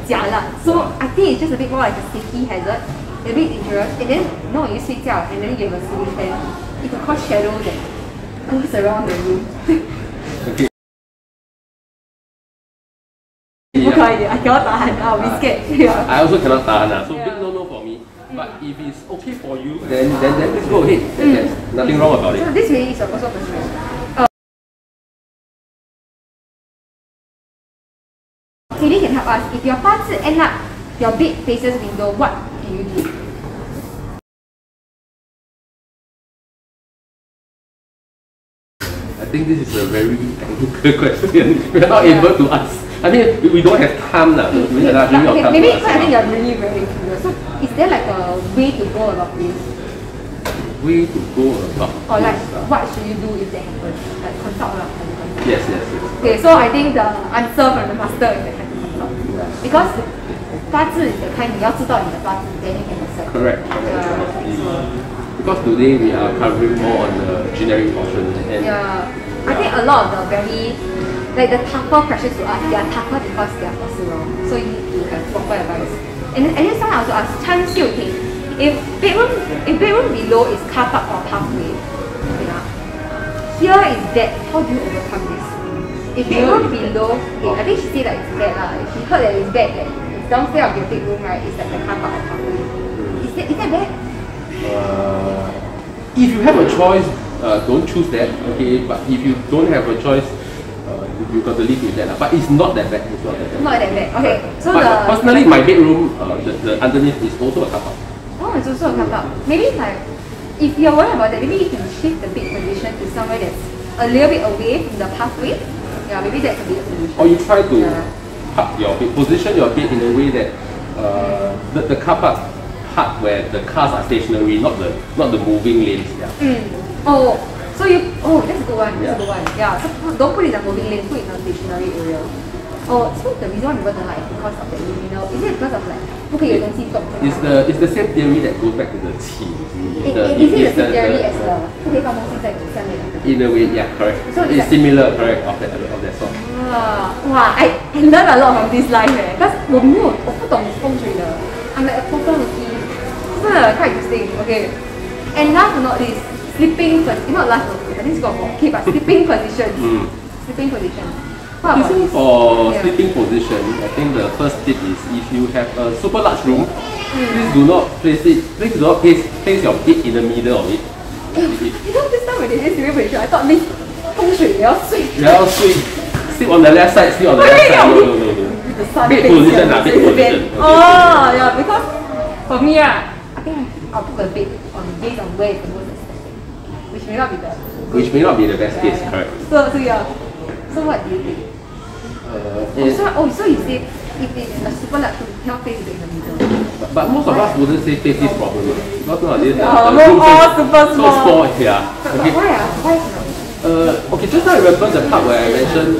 jialat. So I think it's just a bit more like a safety hazard, a bit dangerous. And then, you know, when you 睡觉 and then you have a ceiling fan, it could cause shadow that goes around the room. Okay. [LAUGHS] 不可以 I cannot tahan, I'll be scared. Yeah. I also cannot tahan lah. So Yeah. But if it's okay for you, then then then please go ahead. Then There's nothing wrong about it. So this really is also personal. Uh, Katie can help us. If your 八字 end up your bed faces window, what do you do? I think this is a very technical [LAUGHS] question. We are not able to ask. I mean, we- we don't have time now. We are not But, giving our okay, maybe I think ask. you're really very curious. So is there like a way to go about this? Way to go about Or like this, uh, what should you do if that happens? Like consult lah. have you consult? Yes, yes, yes. Okay, so I think the answer from the master is that have to consult. Because 八字 is the kind 你要知道你的八字 then you can decide. Correct. correct, Yeah. correct. Because today we are covering more on the generic portion and Yeah, I think a lot of the very like the tougher questions to ask, they are tougher because they are personal. So you need to have proper advice. And and then someone also asked, Chan Xiu Ting, if bedroom if bedroom below is car park or pathway, nah, here is that, how do you overcome this? If bedroom below, okay, I think she said that it's bad lah. She heard that it's bad that it's downstairs of your bedroom, right? It's like the car park or pathway. Is that is that bad? uh, if you have a choice, uh, don't choose that. Okay, but if you don't have a choice, you, got to live with that. lah. But it's not that bad. It's not that bad. Not that bad. Okay, so but the personally, my bedroom, uh, the, the underneath is also a car park. Oh, it's also a car park. Maybe like, if you're worried about that, maybe you can shift the bed position to somewhere that's a little bit away from the pathway. Yeah, maybe that can be a solution. Or you try to Yeah. park your bed, position your bed in a way that uh, the, the car park part where the cars are stationary, not the not the moving lanes. Yeah. Mm. Oh, so you, oh, that's a good one. That's a Yeah. good one. Yeah, so don't put it in a moving lane, put it in a stationary area. Oh, so the reason why people don't like is because of the luminal. Is it because of like, 不可以有东西动？ It's the it's the same theory that goes back to the qi. Is, The- is it it's the same theory the- as the 不可以放东西在下面的？ In a way, yeah, correct. So it's it's like- similar, correct, of that of that sort. Ah, wow, I, I learned a lot from this life eh. Because 我没有我不懂风水的，I'm like a total rookie. 真的 quite interesting. Okay. And last but not least, sleeping position. Not last but not least, I think it's got more. Okay, but sleeping position. Mm. Sleeping position. What Okay, about so this? for Yeah. sleeping position, I think the first tip is if you have a super large room, Mm. please do not place it. Please do not place place your bed in the middle of it. [LAUGHS] If- if- You know this time when they say sleeping position, I thought this 风水也要睡。You all sleep, sleep on the left side, sleep on the left side. No, no, no, no. The sun Bed face position here, lah, bed face position. bed. Okay. Oh, yeah, because for me, right, I think I'll put a bed on based on where it's the most aesthetic, which may not be the Which may not be the best Yeah, case, yeah. correct? So, so yeah. So what do you think? Uh, Oh, so, oh, so you say if it's a super room, you cannot face it in the middle. but, but most of us wouldn't say face this problem because nowadays the, Oh, the we're all are super so small. small. Yeah. But, Okay. but why ah? Why? Uh, okay, just now remember the part where I mentioned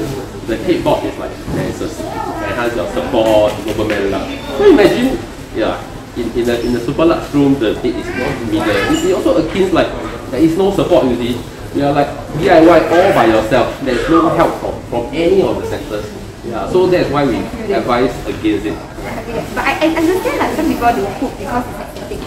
the headboard is like there is a enhance your support, nobleman lah. So imagine, yeah, in, in the in the super large room, the bed is not middle. It, it also akin like there is no support. You see, you are like DIY all by yourself. There is no help from, from any of the sectors. Yeah, so that's why we advise against it. Okay, But I, I understand like some people they put because it's aesthetic.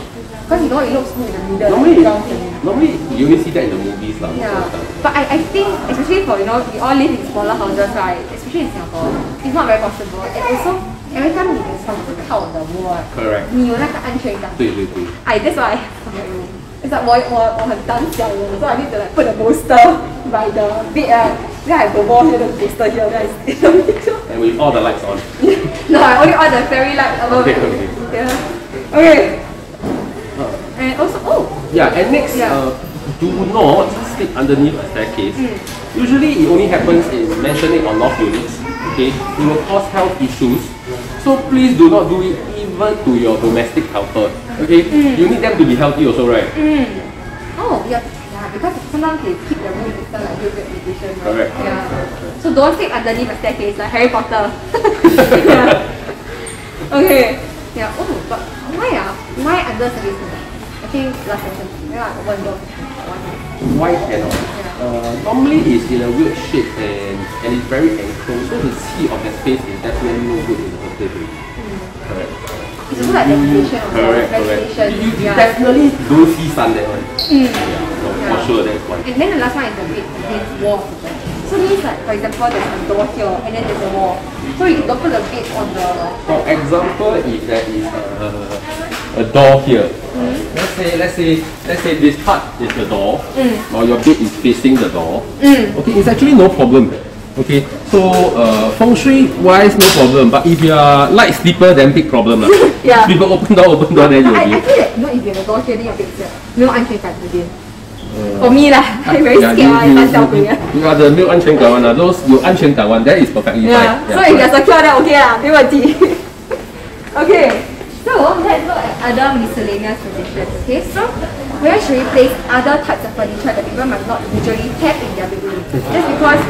Because you know it looks good in the middle. Normally, like, down here. normally you only see that in the movies lah. most of Yeah, the time. but I, I think especially for you know we all live in smaller houses right, especially in Singapore, it's not very possible. And also every time 你的床是靠的 wall， Correct. 你有那个安全感。对对对。 I that's why I have a room. It's like 我我我很胆小的，so I need to like put the bolster by the bed ah. Then I have the wall here, the bolster here, then I sit in the middle. And with all the lights on. [LAUGHS] no, I only on the fairy light above Okay, it. okay. Yeah. Okay. And also, oh, Yeah, and next, Yeah. uh, do not sleep underneath a staircase. Usually it only happens in maisonette or loft units. Okay, it will cause health issues. so please do not do it even to your domestic helper. Okay, you need them to be healthy also, right? Oh, yeah. Yeah, because sometimes they keep their room system like good reputation, right? Correct. Yeah. So don't sleep underneath a staircase like Harry Potter. [LAUGHS] yeah. Okay. Yeah. Oh, but why ah? Why under service? I think last question. Yeah, one door. Why cannot? Uh, normally it's in a weird shape and, and it's very enclosed, so the qi of that space is definitely no good in the first place. already. Correct. It's also like ventilation also. Correct, correct. ventilation. You, you yeah. definitely don't see sun there one. Mm. Yeah, so Yeah. for sure that's one. And then the last one is the bed against wall. So means like for example there's a door here and then there's a wall. So you don't put the bed on the For example, if there is a, a door here, let's say let's say let's say this part is the door, or your bed is facing the door. Okay, it's actually no problem. Okay, so uh, feng shui wise no problem, but if you are light sleeper then big problem lah. [LAUGHS] Yeah. People open door open door then you'll I, I be. feel that you know if you have a door here then your bed here 没有安全感这边。For me lah, [LAUGHS] I very Yeah, scared you, one, you,胆小鬼 you, 啊。 you are the 没有安全感 one lah. Those 有安全感 one, that is perfectly Yeah, fine. so if you're secure then okay lah, 没问题。[LAUGHS] okay, so let's look at Other miscellaneous furnitures. Okay, so where should we place other types of furniture that people might not usually have in their bedroom? Just because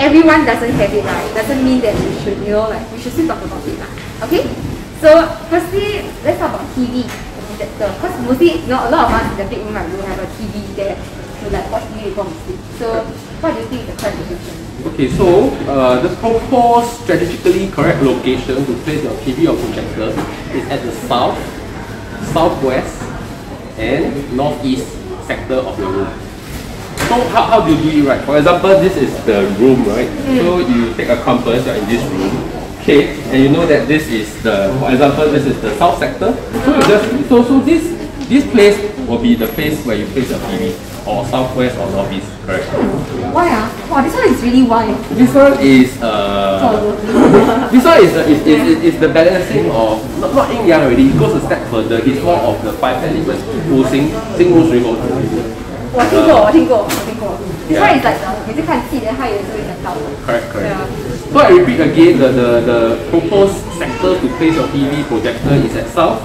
everyone doesn't have it, right? Doesn't mean that we should, you know, like we should still talk about it, lah. Okay. So firstly, let's talk about TV projector. Because mostly, you know, a lot of us in the bedroom, right, we will have a TV there to like watch TV before we sleep. So what do you think is the correct location? Okay, so uh, the proposed strategically correct location to place your TV or projector is at the south, southwest, and northeast sector of your room. So how, how do you do it right? For example, this is the room, right? Mm. So you take a compass, you're in this room, okay, and you know that this is the, for example, this is the south sector. So you just, so, so this, this place will be the place where you place your TV, or southwest or northeast, correct? Why ah? Wow, this one is really why. This one is uh, this one is, uh, is, is, is, is the balancing of not, not yin yang already. It goes a step further. It's more of the five elements. 五行金木水火土。我听过，我听过，我听过。This Yeah. one is like the 每次看戏的，他有时候会讲到的。 Correct, correct. Yeah. So I repeat again, the, the, the proposed sector to place your TV projector is at south,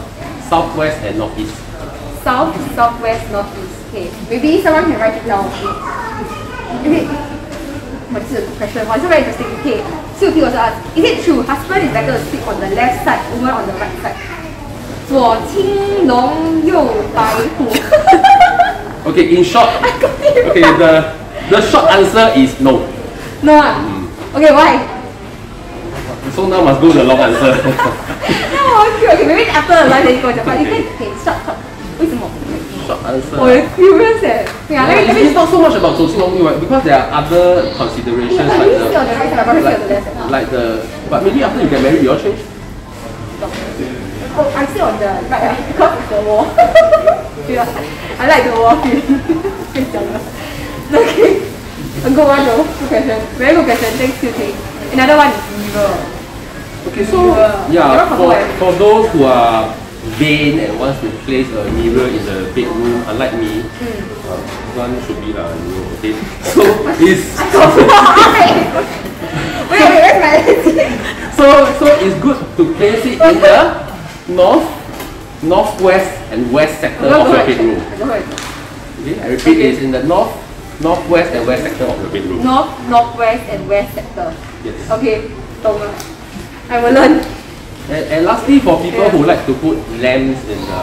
southwest and northeast. South, southwest, northeast. Okay, maybe someone can write it down. Okay. Okay. What's the question? What's very interesting? Okay. So he also asked, is it true husband is better to sleep on the left side, woman on the right side? 左青龙右白虎。 [LAUGHS] Okay, in short, [LAUGHS] okay, the, the short answer is no. no. ah? Okay, why? So now must go the long answer. [LAUGHS] No, okay, okay, maybe after the live then you go but you can okay, stop, stop. 为什么？ short answer. 我 curious 哎。对啊， Yeah, 那 it's, 个 it's not so much about 走青龙右 right? Because there are other considerations I like really see on the the, right side, but I see on the left side. like the, but maybe after you get married, you all change. Oh, I sit on the right [LAUGHS] ah, because it's the wall. yeah, I like the wall feel. 跟你讲了 okay, a good one though. Good question. Very good question. Thanks, you take. Another one is mirror. Okay, so Yeah. yeah, Mirror for, control. for those who are vain and wants to place a mirror in the bedroom, unlike me, uh, one should be lah, you know, okay. [LAUGHS] So it's [LAUGHS] wait, wait, my [LAUGHS] so so it's good to place it in the north, northwest and west sector of your ahead. bedroom. Okay, I repeat, it's in the north, northwest and west sector of your bedroom. North, northwest, and west sector. Yes. Okay, 懂了 I will learn. And, and lastly, for people who like to put lamps in the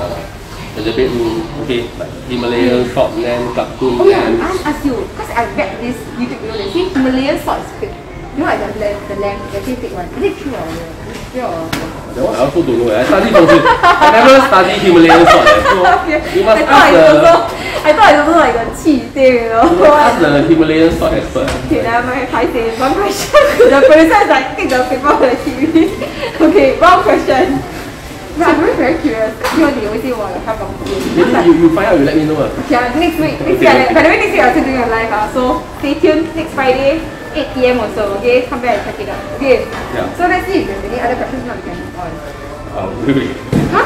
in the bedroom, okay, like Himalayan salt lamp, cartoon Oh yeah, I want to ask you because I read this YouTube video. They say Himalayan salt is fake. You know like the lamp, the lamp, they say one. Is it true or real? Real or That one I also don't know. I study shui. I never study Himalayan salt. eh. [LAUGHS] So Okay. you must I thought ask the also, I thought it's also like a cheat thing, you know. you must ask the Himalayan salt expert. Okay, never mind. I say one question. [LAUGHS] the producer is like take the paper for the TV. [LAUGHS] okay, wrong question. No, I'm very very curious. You know, they always say what have of Maybe you, you find out, you let me know. ah. Yeah, next week. Next Okay, week. okay. By the way, next week I'm still doing a live. Uh, so stay tuned next Friday, 8 p.m. also. Okay, come back and check it out. Okay. Yeah. So let's see if there's any other questions not we can move on. Oh, wait, wait.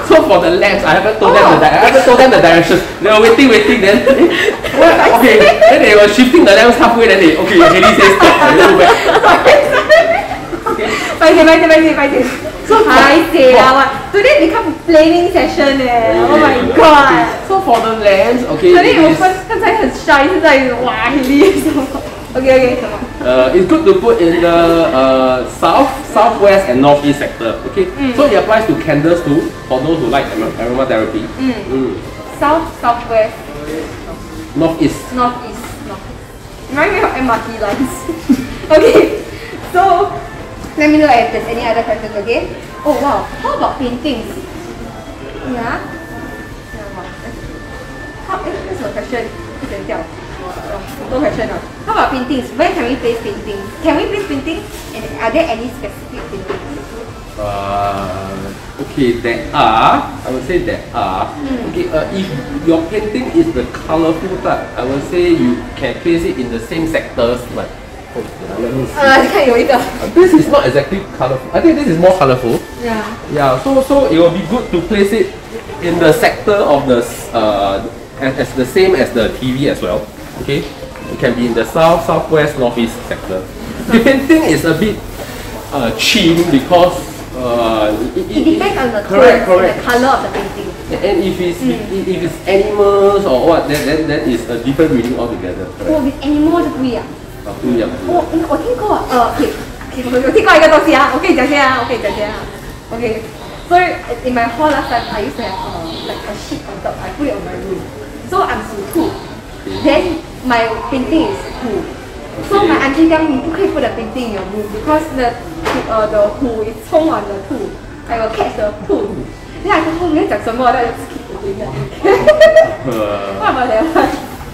So for the lamps, I haven't told them the di- I haven't told them the direction. They were waiting, waiting. Then eh, [LAUGHS] what? [LAUGHS] okay, then they were shifting the lamps halfway. Then they okay, Haley says stop. They go back. Okay. 快点快点快点快点！太死啦！哇，today become flaming session 哎！Oh my god！ So for the lamps, okay, 所以 it 我 is, 分刚才很 shy，现在哇很厉害 什么？OK OK 什么？ uh, it's good to put in the uh, south, southwest, and northeast sector. Okay, so it applies to candles too for those who like aroma- aromatherapy. Mm. South Southwest Northeast. Northeast Northeast. Remind me of MRT lines. [LAUGHS] okay, so let me know if there's any other questions. Okay. Oh wow, how about paintings? Yeah. Yeah, wow. How, eh, this is a question. 不能掉。 question. How about paintings? Where can we place paintings? Can we place paintings? And are there any specific paintings? Uh, okay, there are. I would say there are. Mm. Okay, uh, if your painting is the colorful type, I would say you can place it in the same sectors like. Oh. Ah, uh, this is not exactly colorful. I think this is more colorful. Yeah. Yeah. So so it will be good to place it in the sector of the uh, as, as the same as the TV as well. Okay, it can be in the south, southwest, northeast sector. The painting is a bit uh cheap because uh it, It depends on the correct tone correct. and the color of the painting. And if it's if, if it's animals or what, then then then it's a different meaning altogether. 哦 Correct. ，with animals 不一样。啊不一样不一样我我听过，呃，OK，我有听过一个东西啊，我跟你讲先啊，我跟你讲先啊，OK。So in my hall last time, I used to have uh, like a sheet on top. I put it on my room. So I'm 属兔 ，then my painting is 虎。So my auntie tell me 不可以 put the painting in your room because the uh the 虎 is 冲 on the 兔，I will catch the 兔。Then I thought, oh, 你在讲什么？Then I just keep putting it. Uh, [LAUGHS] What about that one?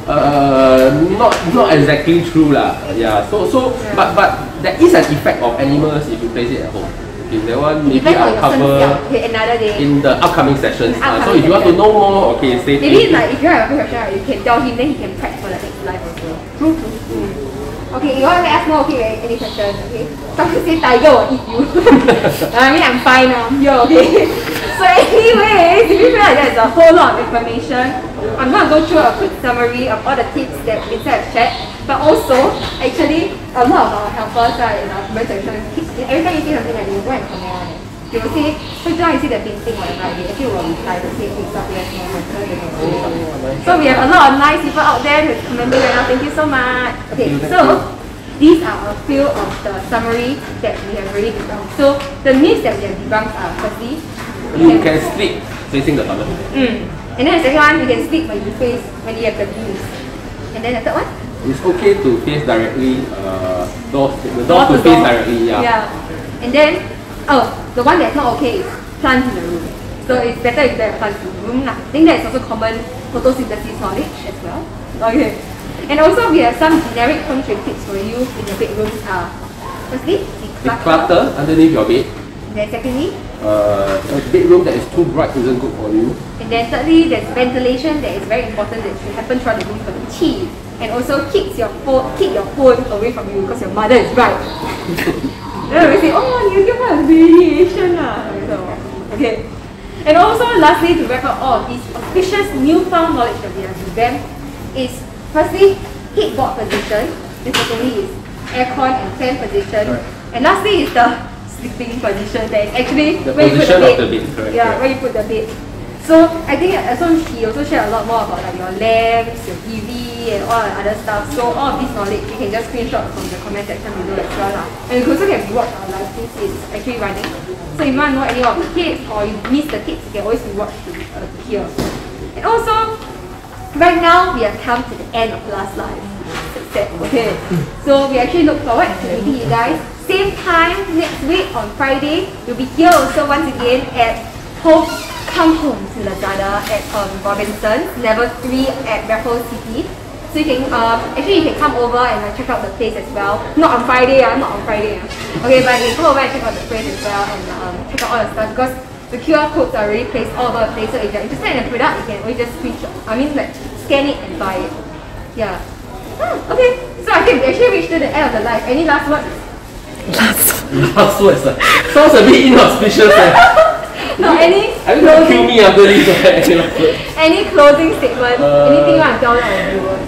Uh, not not exactly true lah. Yeah. So so but but there is an effect of animals if you place it at home. Okay, that one maybe I'll cover。Okay, another day. in the upcoming sessions. In Uh, so upcoming if you want to know more, okay, stay Maybe tuned. like if you have a question, you can tell him, then he can prep for the next live also. True, true. Okay, you want to ask more? okay, any questions, okay? Someone say tiger will eat you. [LAUGHS] Uh, I mean, I'm fine um, now, I'm here, okay? so anyways, if you feel like there's a whole lot of information, I'm going to go through a quick summary of all the tips that Vincent has shared. But also, actually, a lot of our helpers right, in our comment section, every time you see something like this, go and comment on it. They will say, so now you see the painting whatever, they actually will reply to say, please stop, yes, no, no, no, no, no, no. So we have a lot of nice people out there who's commenting right now. Thank you so much. Okay, you, so these are a few of the summary that we have already debunked. So the myths that we have debunked are firstly, You can sleep facing the toilet. Mm. And then the second one, you can sleep when you face when you have the views. And then the third one, It's okay to face directly. Uh, door, the door to face directly. Yeah. Yeah. And then, oh, the one that's not okay is plants in the room. So it's better if there are plants in the room. lah. I think that's also common photosynthesis knowledge as well. Okay. And also we have some generic feng shui tips for you in your bedrooms are firstly, declutter. Declutter underneath your bed. And Then secondly, Uh, a bedroom that is too bright isn't good for you. and then thirdly, there's ventilation that is very important that should happen throughout the room for the chi. And also keeps your phone keep your phone away from you because your mother is right. [LAUGHS] then we say, oh, you give us radiation lah. So, okay. And also, lastly, to wrap up all of these auspicious newfound knowledge that we have revamped is firstly, headboard position. And secondly is aircon and fan position. Correct. And lastly is the sleeping position that is actually The where you put the bed. the bed, correct, Yeah, correct. where you put the bed. So I think uh, so he also shared a lot more about like your lamps, your TV and all the other stuff. So all of this knowledge you can just screenshot from the comment section below as well. lah. And you also can rewatch our live since it's actually running. So if you want to know any of the tips or you miss the tips, you can always rewatch to, uh, hear. And also, right now we have come to the end of last live. Okay, so we actually look forward to meeting you guys. Same time next week on Friday. We'll be here also once again at Hope Come Home to Lazada at um, Robinson, level 3 at Raffles City. So you can um, actually you can come over and uh, check out the place as well. Not on Friday, uh, not on Friday. Uh. Okay, but you can come over and check out the place as well and um, check out all the stuff because the QR codes are already placed all over the place. So if you're interested in the product, you can always just screenshot. I mean like scan it and buy it. Yeah. Ah, okay, so I think we actually reached to the end of the live. Any last words? Last [LAUGHS] words. uh, Sounds a bit inauspicious. eh? [LAUGHS] no, any Are you gonna kill closing, me after this? [LAUGHS] Any last word? any closing statement, Uh, anything you want to tell our viewers?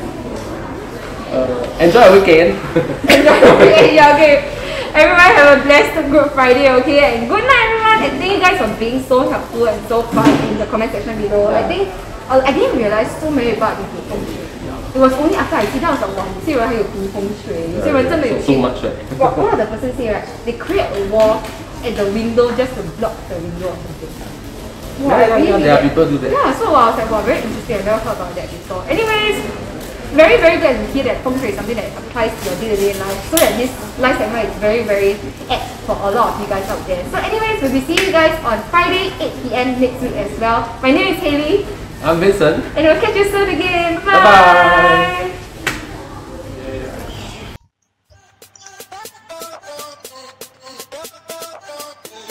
Uh, enjoy your weekend. [LAUGHS] okay, yeah, okay. Everyone have a blessed Good Friday, okay? And good night, everyone. And thank you guys for being so helpful and so fun in the comment section below. I think uh, I didn't realize so many people are into 风水. It was only after I see that I was like, wow, 有些人还有读风水，有些人真的有 so 去 much, right? Well, one of the person say right, they create a wall at the window just to block the window or something. Wow, Yeah, really? there are people do that. Yeah, so I was like, wow, very interesting. I never heard about that before. Anyways, very, very glad to hear that feng shui is something that applies to your day-to-day life. So that this life segment is very, very apt for a lot of you guys out there. So anyways, we'll be seeing you guys on Friday, 8 p.m. next week as well. My name is Haley, I'm Vincent. and we'll catch you soon again. Bye! Bye-bye.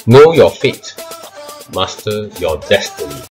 Know your fate. Master your destiny.